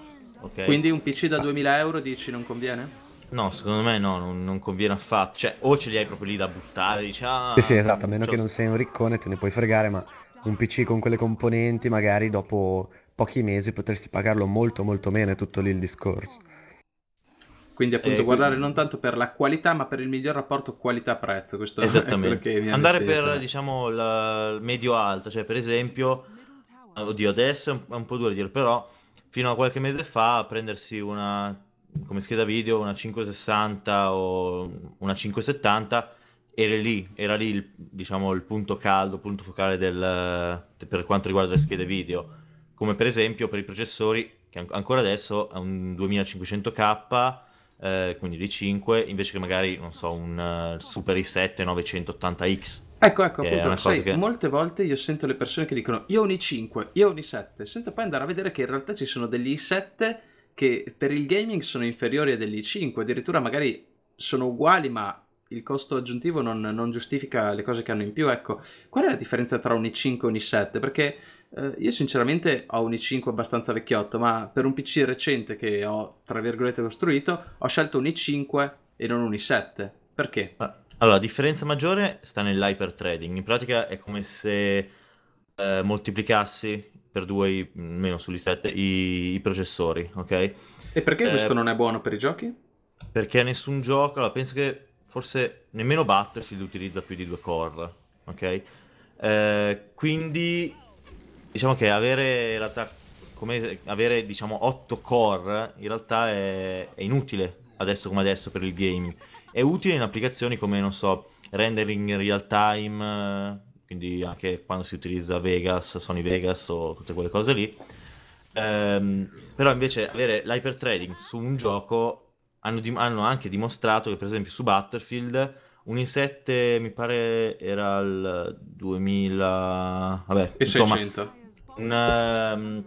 Okay. Quindi un PC da 2000 euro dici non conviene? No, secondo me no, non, non, conviene affatto. Cioè, o ce li hai proprio lì da buttare, dici ah... Sì, sì, esatto, a meno che non sei un riccone te ne puoi fregare, ma un PC con quelle componenti magari dopo pochi mesi potresti pagarlo molto molto meno, è tutto lì il discorso. Quindi appunto eh, guardare quindi... non tanto per la qualità, ma per il miglior rapporto qualità-prezzo. Questo Esattamente. Andare per, diciamo, il medio-alto, cioè per esempio, oddio, adesso è un po' duro dire, però fino a qualche mese fa prendersi una come scheda video una 560 o una 570 era lì, era lì il, diciamo, il punto caldo, il punto focale del, per quanto riguarda le schede video come per esempio per i processori che ancora adesso è un 2500K, eh, quindi di 5, invece che magari, non so, un uh, Super i7 980X. Ecco, ecco, appunto, sai, che... molte volte io sento le persone che dicono io ho un i5, io ho un i7, senza poi andare a vedere che in realtà ci sono degli i7 che per il gaming sono inferiori a degli i5, addirittura magari sono uguali ma il costo aggiuntivo non, non, giustifica le cose che hanno in più. Ecco, qual è la differenza tra un i5 e un i7? Perché eh, io sinceramente ho un i5 abbastanza vecchiotto, ma per un PC recente che ho, tra virgolette, costruito, ho scelto un i5 e non un i7. Perché? Allora, la differenza maggiore sta nell'hyperthreading. In pratica è come se eh, moltiplicassi per due, meno sugli 7, i, i processori, ok? E perché eh, questo non è buono per i giochi? Perché nessun gioco, allora penso che forse nemmeno Battlefield utilizza più di due core, ok? Eh, quindi diciamo che avere in realtà come avere diciamo 8 core in realtà è, è, inutile adesso come adesso per il gaming. È utile in applicazioni come non so, rendering in real time, quindi anche quando si utilizza Vegas, Sony Vegas o tutte quelle cose lì. Ehm, però invece avere l'hyperthreading su un gioco hanno, di- hanno anche dimostrato che per esempio su Battlefield un i7 mi pare era il 2000 vabbè e insomma 600 un, um,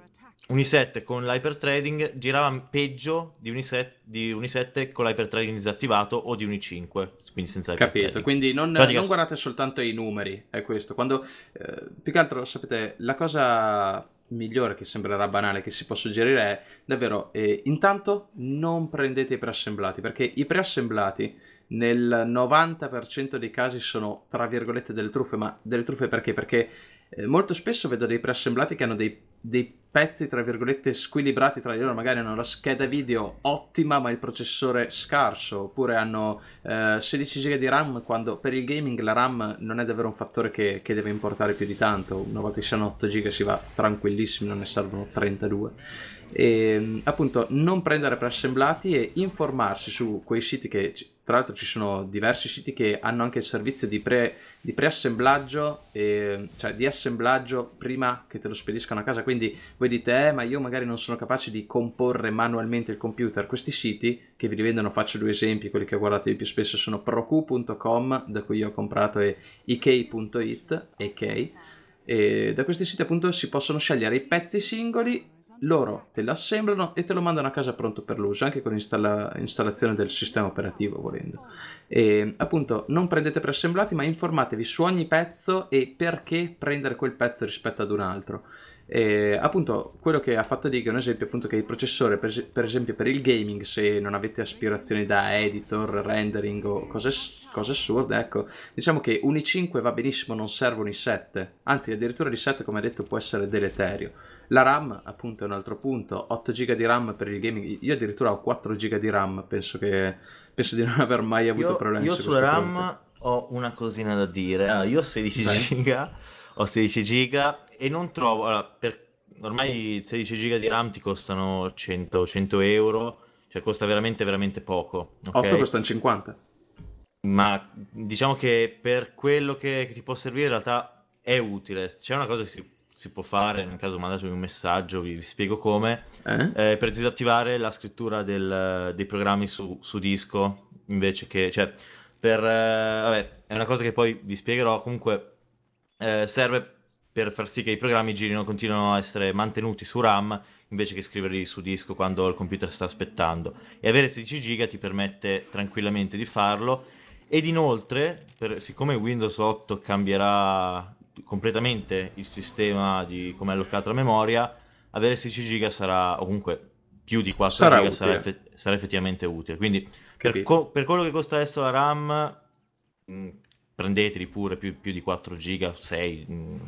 un i7 con l'hyperthreading girava peggio di un, i7, di un i7 con l'hyperthreading disattivato o di un i5 quindi senza capito. quindi non, Pratica... non, guardate soltanto i numeri è questo. Quando eh, più che altro sapete la cosa migliore che sembrerà banale che si può suggerire è davvero eh, intanto non prendete i preassemblati perché i preassemblati nel 90% dei casi sono tra virgolette delle truffe ma delle truffe perché? perché eh, molto spesso vedo dei preassemblati che hanno dei, dei, pezzi, tra virgolette, squilibrati tra di loro, magari hanno la scheda video ottima ma il processore scarso, oppure hanno eh, 16 GB di RAM quando per il gaming la RAM non è davvero un fattore che, che deve importare più di tanto, una volta che siano 8 GB si va tranquillissimi, non ne servono 32 e ehm, appunto non prendere preassemblati e informarsi su quei siti che tra l'altro ci sono diversi siti che hanno anche il servizio di, pre, di preassemblaggio e, cioè di assemblaggio prima che te lo spediscano a casa. Quindi voi dite eh ma io magari non sono capace di comporre manualmente il computer. Questi siti che vi rivendono faccio due esempi quelli che ho guardato di più spesso sono proq.com da cui io ho comprato e ik.it ek e da questi siti appunto si possono scegliere i pezzi singoli loro te l'assemblano e te lo mandano a casa pronto per l'uso, anche con installa- installazione del sistema operativo volendo. E appunto non prendete preassemblati, ma informatevi su ogni pezzo e perché prendere quel pezzo rispetto ad un altro. E, appunto quello che ha fatto Dig è un esempio appunto che il processore per, per, esempio per il gaming se non avete aspirazioni da editor, rendering o cose, cose assurde ecco diciamo che un i5 va benissimo non serve un i7 anzi addirittura l'i7 come detto può essere deleterio la RAM, appunto, è un altro punto. 8 GB di RAM per il gaming. Io addirittura ho 4 GB di RAM. Penso, che, penso di non aver mai avuto io, problemi io su sulla RAM fronte. ho una cosina da dire. Allora, io ho 16 Beh. GB, ho 16 GB e non trovo... Allora, per, ormai 16 GB di RAM ti costano 100, 100 euro. Cioè costa veramente, veramente poco. Okay? 8 costano 50. Ma diciamo che per quello che, che ti può servire in realtà è utile. C'è una cosa che si si può fare, nel caso mandatemi un messaggio, vi, vi spiego come, eh? Eh, per disattivare la scrittura del, dei programmi su, su, disco, invece che, cioè, per, eh, vabbè, è una cosa che poi vi spiegherò, comunque eh, serve per far sì che i programmi girino, continuino a essere mantenuti su RAM, invece che scriverli su disco quando il computer sta aspettando. E avere 16 giga ti permette tranquillamente di farlo, ed inoltre, per, siccome Windows 8 cambierà completamente il sistema di come è allocata la memoria, avere 16 giga sarà, o comunque più di 4 sarà giga sarà, eff- sarà, effettivamente utile. Quindi per, co- per, quello che costa adesso la RAM, mh, mm, prendeteli pure più, più, di 4 giga, 6,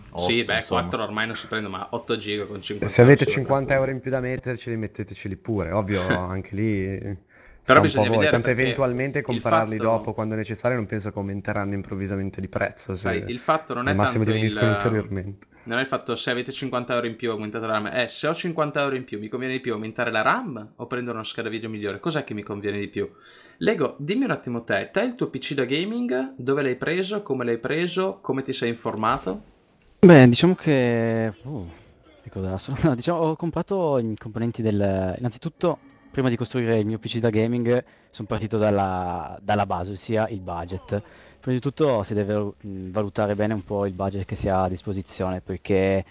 8, Sì, beh, insomma. 4 ormai non si prende, ma 8 giga con 50 Se avete 50 euro in più da metterceli, metteteceli pure. Ovvio, anche lì però bisogna vedere tanto eventualmente compararli fatto... dopo quando necessario non penso che aumenteranno improvvisamente di prezzo se... Sai, il fatto non è al massimo diminuiscono il... ulteriormente. non è il fatto se avete 50 euro in più aumentate la RAM. Eh se ho 50 euro in più mi conviene di più aumentare la RAM o prendere una scheda video migliore? Cos'è che mi conviene di più? Lego dimmi un attimo te. Te il tuo PC da gaming dove l'hai preso come l'hai preso come ti sei informato? Beh diciamo che uh, cosa? Sono, diciamo, ho comprato i componenti del... Innanzitutto, prima di costruire il mio PC da gaming, sono partito dalla, dalla base, ossia il budget. Prima di tutto si deve valutare bene un po' il budget che si ha a disposizione, perché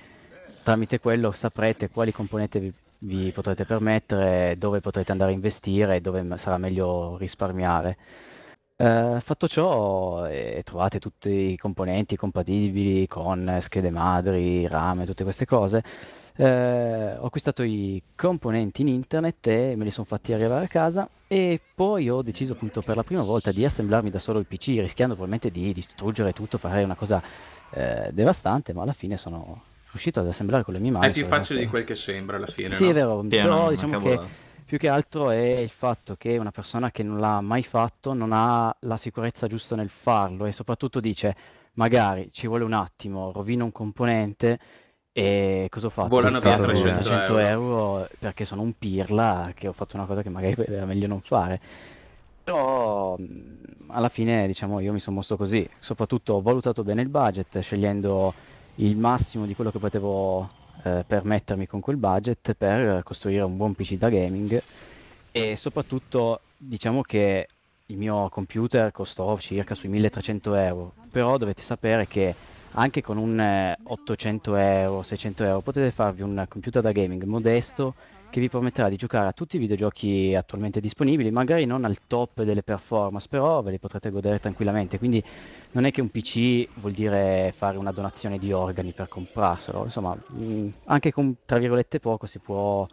tramite quello saprete quali componenti vi, vi potrete permettere, dove potrete andare a investire e dove sarà meglio risparmiare. Eh, fatto ciò, eh, trovate tutti i componenti compatibili con schede madri, RAM e tutte queste cose. Eh, ho acquistato i componenti in internet e me li sono fatti arrivare a casa e poi ho deciso appunto per la prima volta di assemblarmi da solo il PC, rischiando probabilmente di distruggere tutto, fare una cosa eh, devastante, ma alla fine sono riuscito ad assemblare con le mie mani. È più facile di quel che sembra alla fine. Sì, no? è vero, però diciamo che più che altro è il fatto che una persona che non l'ha mai fatto non ha la sicurezza giusta nel farlo e soprattutto dice magari ci vuole un attimo, rovino un componente e cosa ho fatto? Volano via 300, 300 euro. euro. perché sono un pirla che ho fatto una cosa che magari era meglio non fare. Però alla fine diciamo io mi sono mosso così, soprattutto ho valutato bene il budget scegliendo il massimo di quello che potevo eh, permettermi con quel budget per costruire un buon PC da gaming e soprattutto diciamo che il mio computer costò circa sui 1300 euro, però dovete sapere che anche con un 800 eh, euro, 600 euro potete farvi un computer da gaming modesto che vi permetterà di giocare a tutti i videogiochi attualmente disponibili, magari non al top delle performance, però ve li potrete godere tranquillamente. Quindi non è che un PC vuol dire fare una donazione di organi per comprarselo, insomma, mh, mm, anche con tra virgolette poco si può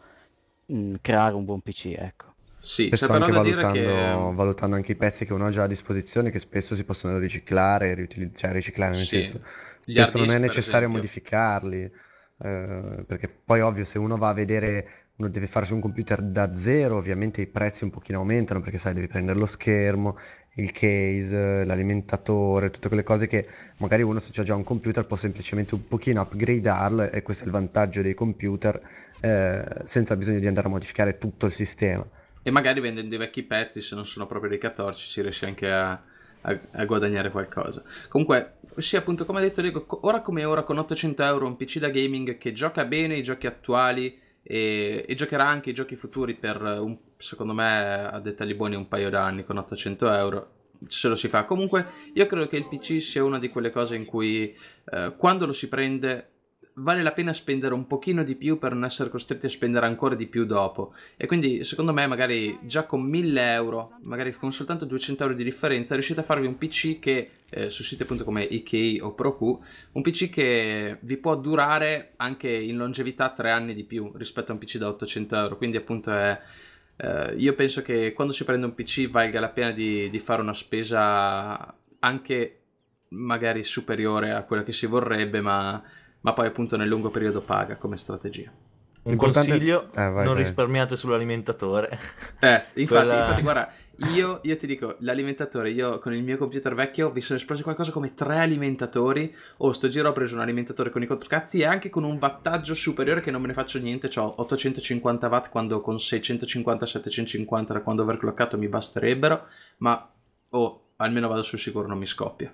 mh, mm, creare un buon PC, ecco. Sì, spesso anche valutando, che... valutando, anche i pezzi che uno ha già a disposizione che spesso si possono riciclare, riutilizzare, cioè riciclare nel sì. senso spesso non è necessario modificarli eh, perché poi ovvio se uno va a vedere uno deve farsi un computer da zero, ovviamente i prezzi un pochino aumentano perché sai, devi prendere lo schermo, il case, l'alimentatore, tutte quelle cose che magari uno se ha già un computer può semplicemente un pochino upgradearlo e questo è il vantaggio dei computer eh, senza bisogno di andare a modificare tutto il sistema. E magari vendendo i vecchi pezzi, se non sono proprio dei 14, si riesce anche a, a, a guadagnare qualcosa. Comunque, sì, appunto, come ha detto Diego, ora come ora con 800 euro un PC da gaming che gioca bene i giochi attuali e, e giocherà anche i giochi futuri per, un, secondo me, a dettagli buoni un paio d'anni con 800 euro. Se lo si fa. Comunque, io credo che il PC sia una di quelle cose in cui eh, quando lo si prende vale la pena spendere un pochino di più per non essere costretti a spendere ancora di più dopo. E quindi, secondo me, magari già con 1000 euro, magari con soltanto 200 euro di differenza, riuscite a farvi un PC che eh, su siti appunto come IKEA o ProQ, un PC che vi può durare anche in longevità 3 anni di più rispetto a un PC da 800 euro. Quindi, appunto, è. Eh, io penso che quando si prende un PC valga la pena di, di fare una spesa anche magari superiore a quella che si vorrebbe, ma ma poi appunto nel lungo periodo paga come strategia. Un Importante... consiglio, eh, vai, non vai. risparmiate sull'alimentatore. Eh, infatti, Quella... infatti guarda, io, io, ti dico, l'alimentatore, io con il mio computer vecchio vi sono esplosi qualcosa come tre alimentatori. Oh, sto giro ho preso un alimentatore con i quattro cazzi e anche con un wattaggio superiore che non me ne faccio niente. Ho 850 watt quando con 650-750 da quando ho overclockato mi basterebbero. Ma, oh, almeno vado sul sicuro, non mi scoppia.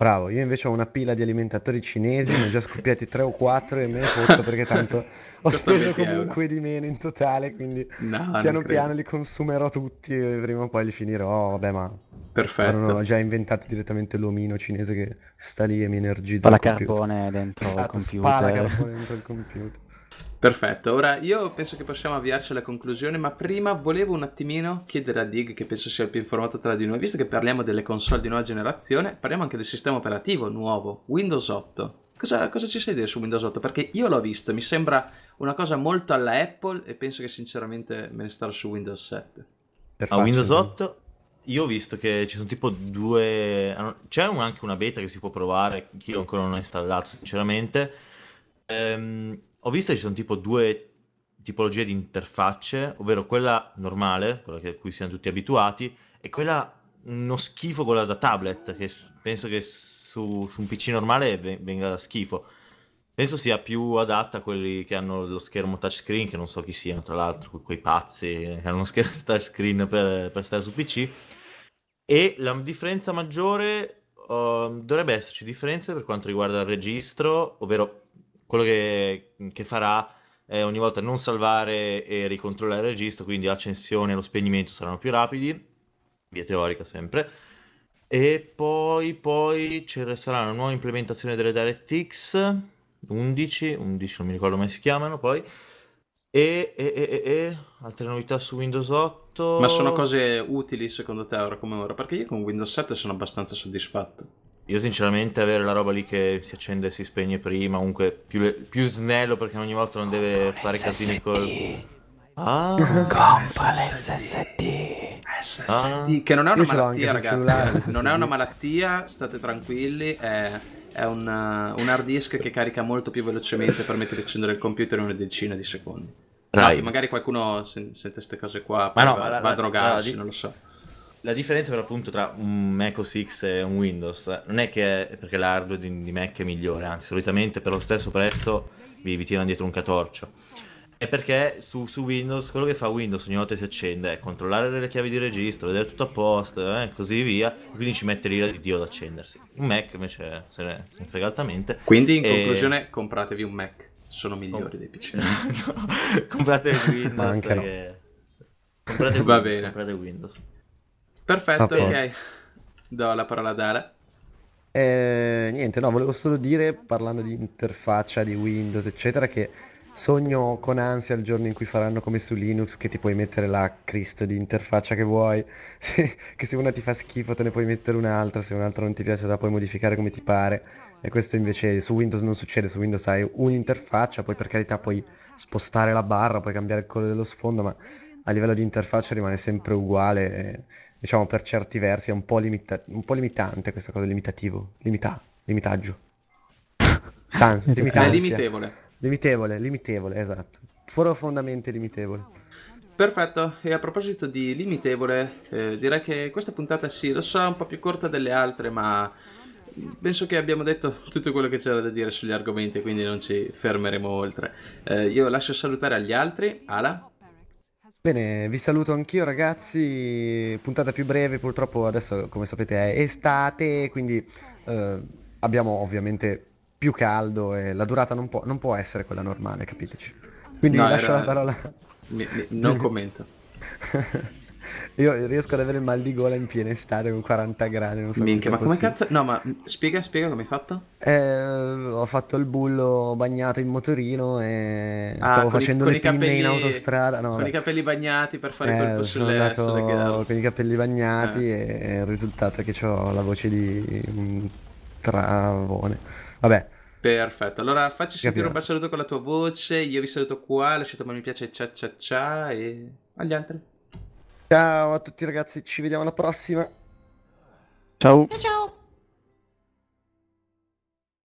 Bravo, io invece ho una pila di alimentatori cinesi, ne ho già scoppiati tre o quattro e me ne fotto perché tanto ho speso comunque euro. di meno in totale, quindi no, piano piano li consumerò tutti e prima o poi li finirò, vabbè ma... Perfetto. Ho già inventato direttamente l'omino cinese che sta lì e mi energizza Spala carbone dentro esatto, il computer. Spala carbone dentro il computer. Perfetto, ora io penso che possiamo avviarci alla conclusione, ma prima volevo un attimino chiedere a Dig, che penso sia il più informato tra di noi, visto che parliamo delle console di nuova generazione, parliamo anche del sistema operativo nuovo, Windows 8. Cosa, cosa ci sai dire su Windows 8? Perché io l'ho visto, mi sembra una cosa molto alla Apple e penso che sinceramente me ne starò su Windows 7. A Windows 8 io ho visto che ci sono tipo due... C'è anche una beta che si può provare, che io ancora non ho installato sinceramente. Ehm ho visto che ci sono tipo due tipologie di interfacce, ovvero quella normale, quella a cui siamo tutti abituati, e quella uno schifo, quella da tablet, che penso che su, su un PC normale venga da schifo. Penso sia più adatta a quelli che hanno lo schermo touchscreen, che non so chi siano, tra l'altro, quei pazzi che hanno uno schermo touchscreen per, per stare su PC. E la differenza maggiore, uh, dovrebbe esserci differenze per quanto riguarda il registro, ovvero quello che, che farà è ogni volta non salvare e ricontrollare il registro, quindi l'accensione e lo spegnimento saranno più rapidi, via teorica sempre. E poi, poi ci sarà una nuova implementazione delle DirectX 11, 11 non mi ricordo come si chiamano poi. E, e, e, e, altre novità su Windows 8. Ma sono cose utili secondo te ora come ora? Perché io con Windows 7 sono abbastanza soddisfatto. Io sinceramente avere la roba lì che si accende e si spegne prima, comunque più, più snello perché ogni volta non deve fare SSD. casini col... Ah, compra l'SSD. SSD, ah. che non è una malattia ragazzi, non è una malattia, state tranquilli, è, è un, un, hard disk che carica molto più velocemente, permette di accendere il computer in una decina di secondi. No, magari qualcuno sente queste cose qua, ma no, va, la, va a drogarsi, la, non lo so la differenza per appunto tra un Mac OS X e un Windows non è che è perché l'hardware di, di Mac è migliore, anzi solitamente per lo stesso prezzo vi, vi tirano dietro un catorcio. È perché su, su, Windows quello che fa Windows ogni volta che si accende è controllare le chiavi di registro, vedere tutto a posto e eh, così via, quindi ci mette l'ira di Dio ad accendersi. Un Mac invece se ne, se ne frega altamente. Quindi in e... conclusione compratevi un Mac, sono migliori oh. dei PC. no, comprate Windows. Ma anche no. Comprate Windows, Va bene. comprate Windows. Perfetto, ok. Do la parola ad Ale. Eh, niente, no, volevo solo dire, parlando di interfaccia, di Windows, eccetera, che sogno con ansia il giorno in cui faranno come su Linux, che ti puoi mettere la Cristo di interfaccia che vuoi, se, che se una ti fa schifo te ne puoi mettere un'altra, se un'altra non ti piace la puoi modificare come ti pare. E questo invece su Windows non succede, su Windows hai un'interfaccia, poi per carità puoi spostare la barra, puoi cambiare il colore dello sfondo, ma a livello di interfaccia rimane sempre uguale. E diciamo per certi versi è un po', limita- un po limitante questa cosa, limitativo, limita- limitaggio. Tanzi, È limitevole. Limitevole, limitevole, esatto. Profondamente limitevole. Perfetto, e a proposito di limitevole, eh, direi che questa puntata sì, lo so, è un po' più corta delle altre, ma penso che abbiamo detto tutto quello che c'era da dire sugli argomenti, quindi non ci fermeremo oltre. Eh, io lascio salutare agli altri, Ala. Bene, vi saluto anch'io ragazzi, puntata più breve, purtroppo adesso come sapete è estate, quindi eh, abbiamo ovviamente più caldo e la durata non può, non può essere quella normale, capiteci. Quindi no, lascio era... la parola. Mi, mi, non commento. Io riesco ad avere il mal di gola in piena estate con 40 gradi, non so Minchia, ma come cazzo... No, ma spiega, spiega come hai fatto? Eh, ho fatto il bullo bagnato in motorino e ah, stavo facendo i, le pinne capelli, in autostrada. No, con beh. i capelli bagnati per fare eh, colpo sulle, sulle Con i capelli bagnati eh. e il risultato è che ho la voce di un travone. Vabbè. Perfetto, allora facci sentire un bel saluto con la tua voce, io vi saluto qua, lasciate un mi piace cia cia cia e agli altri. Ciao a tutti ragazzi, ci vediamo alla prossima. Ciao. Ciao ciao.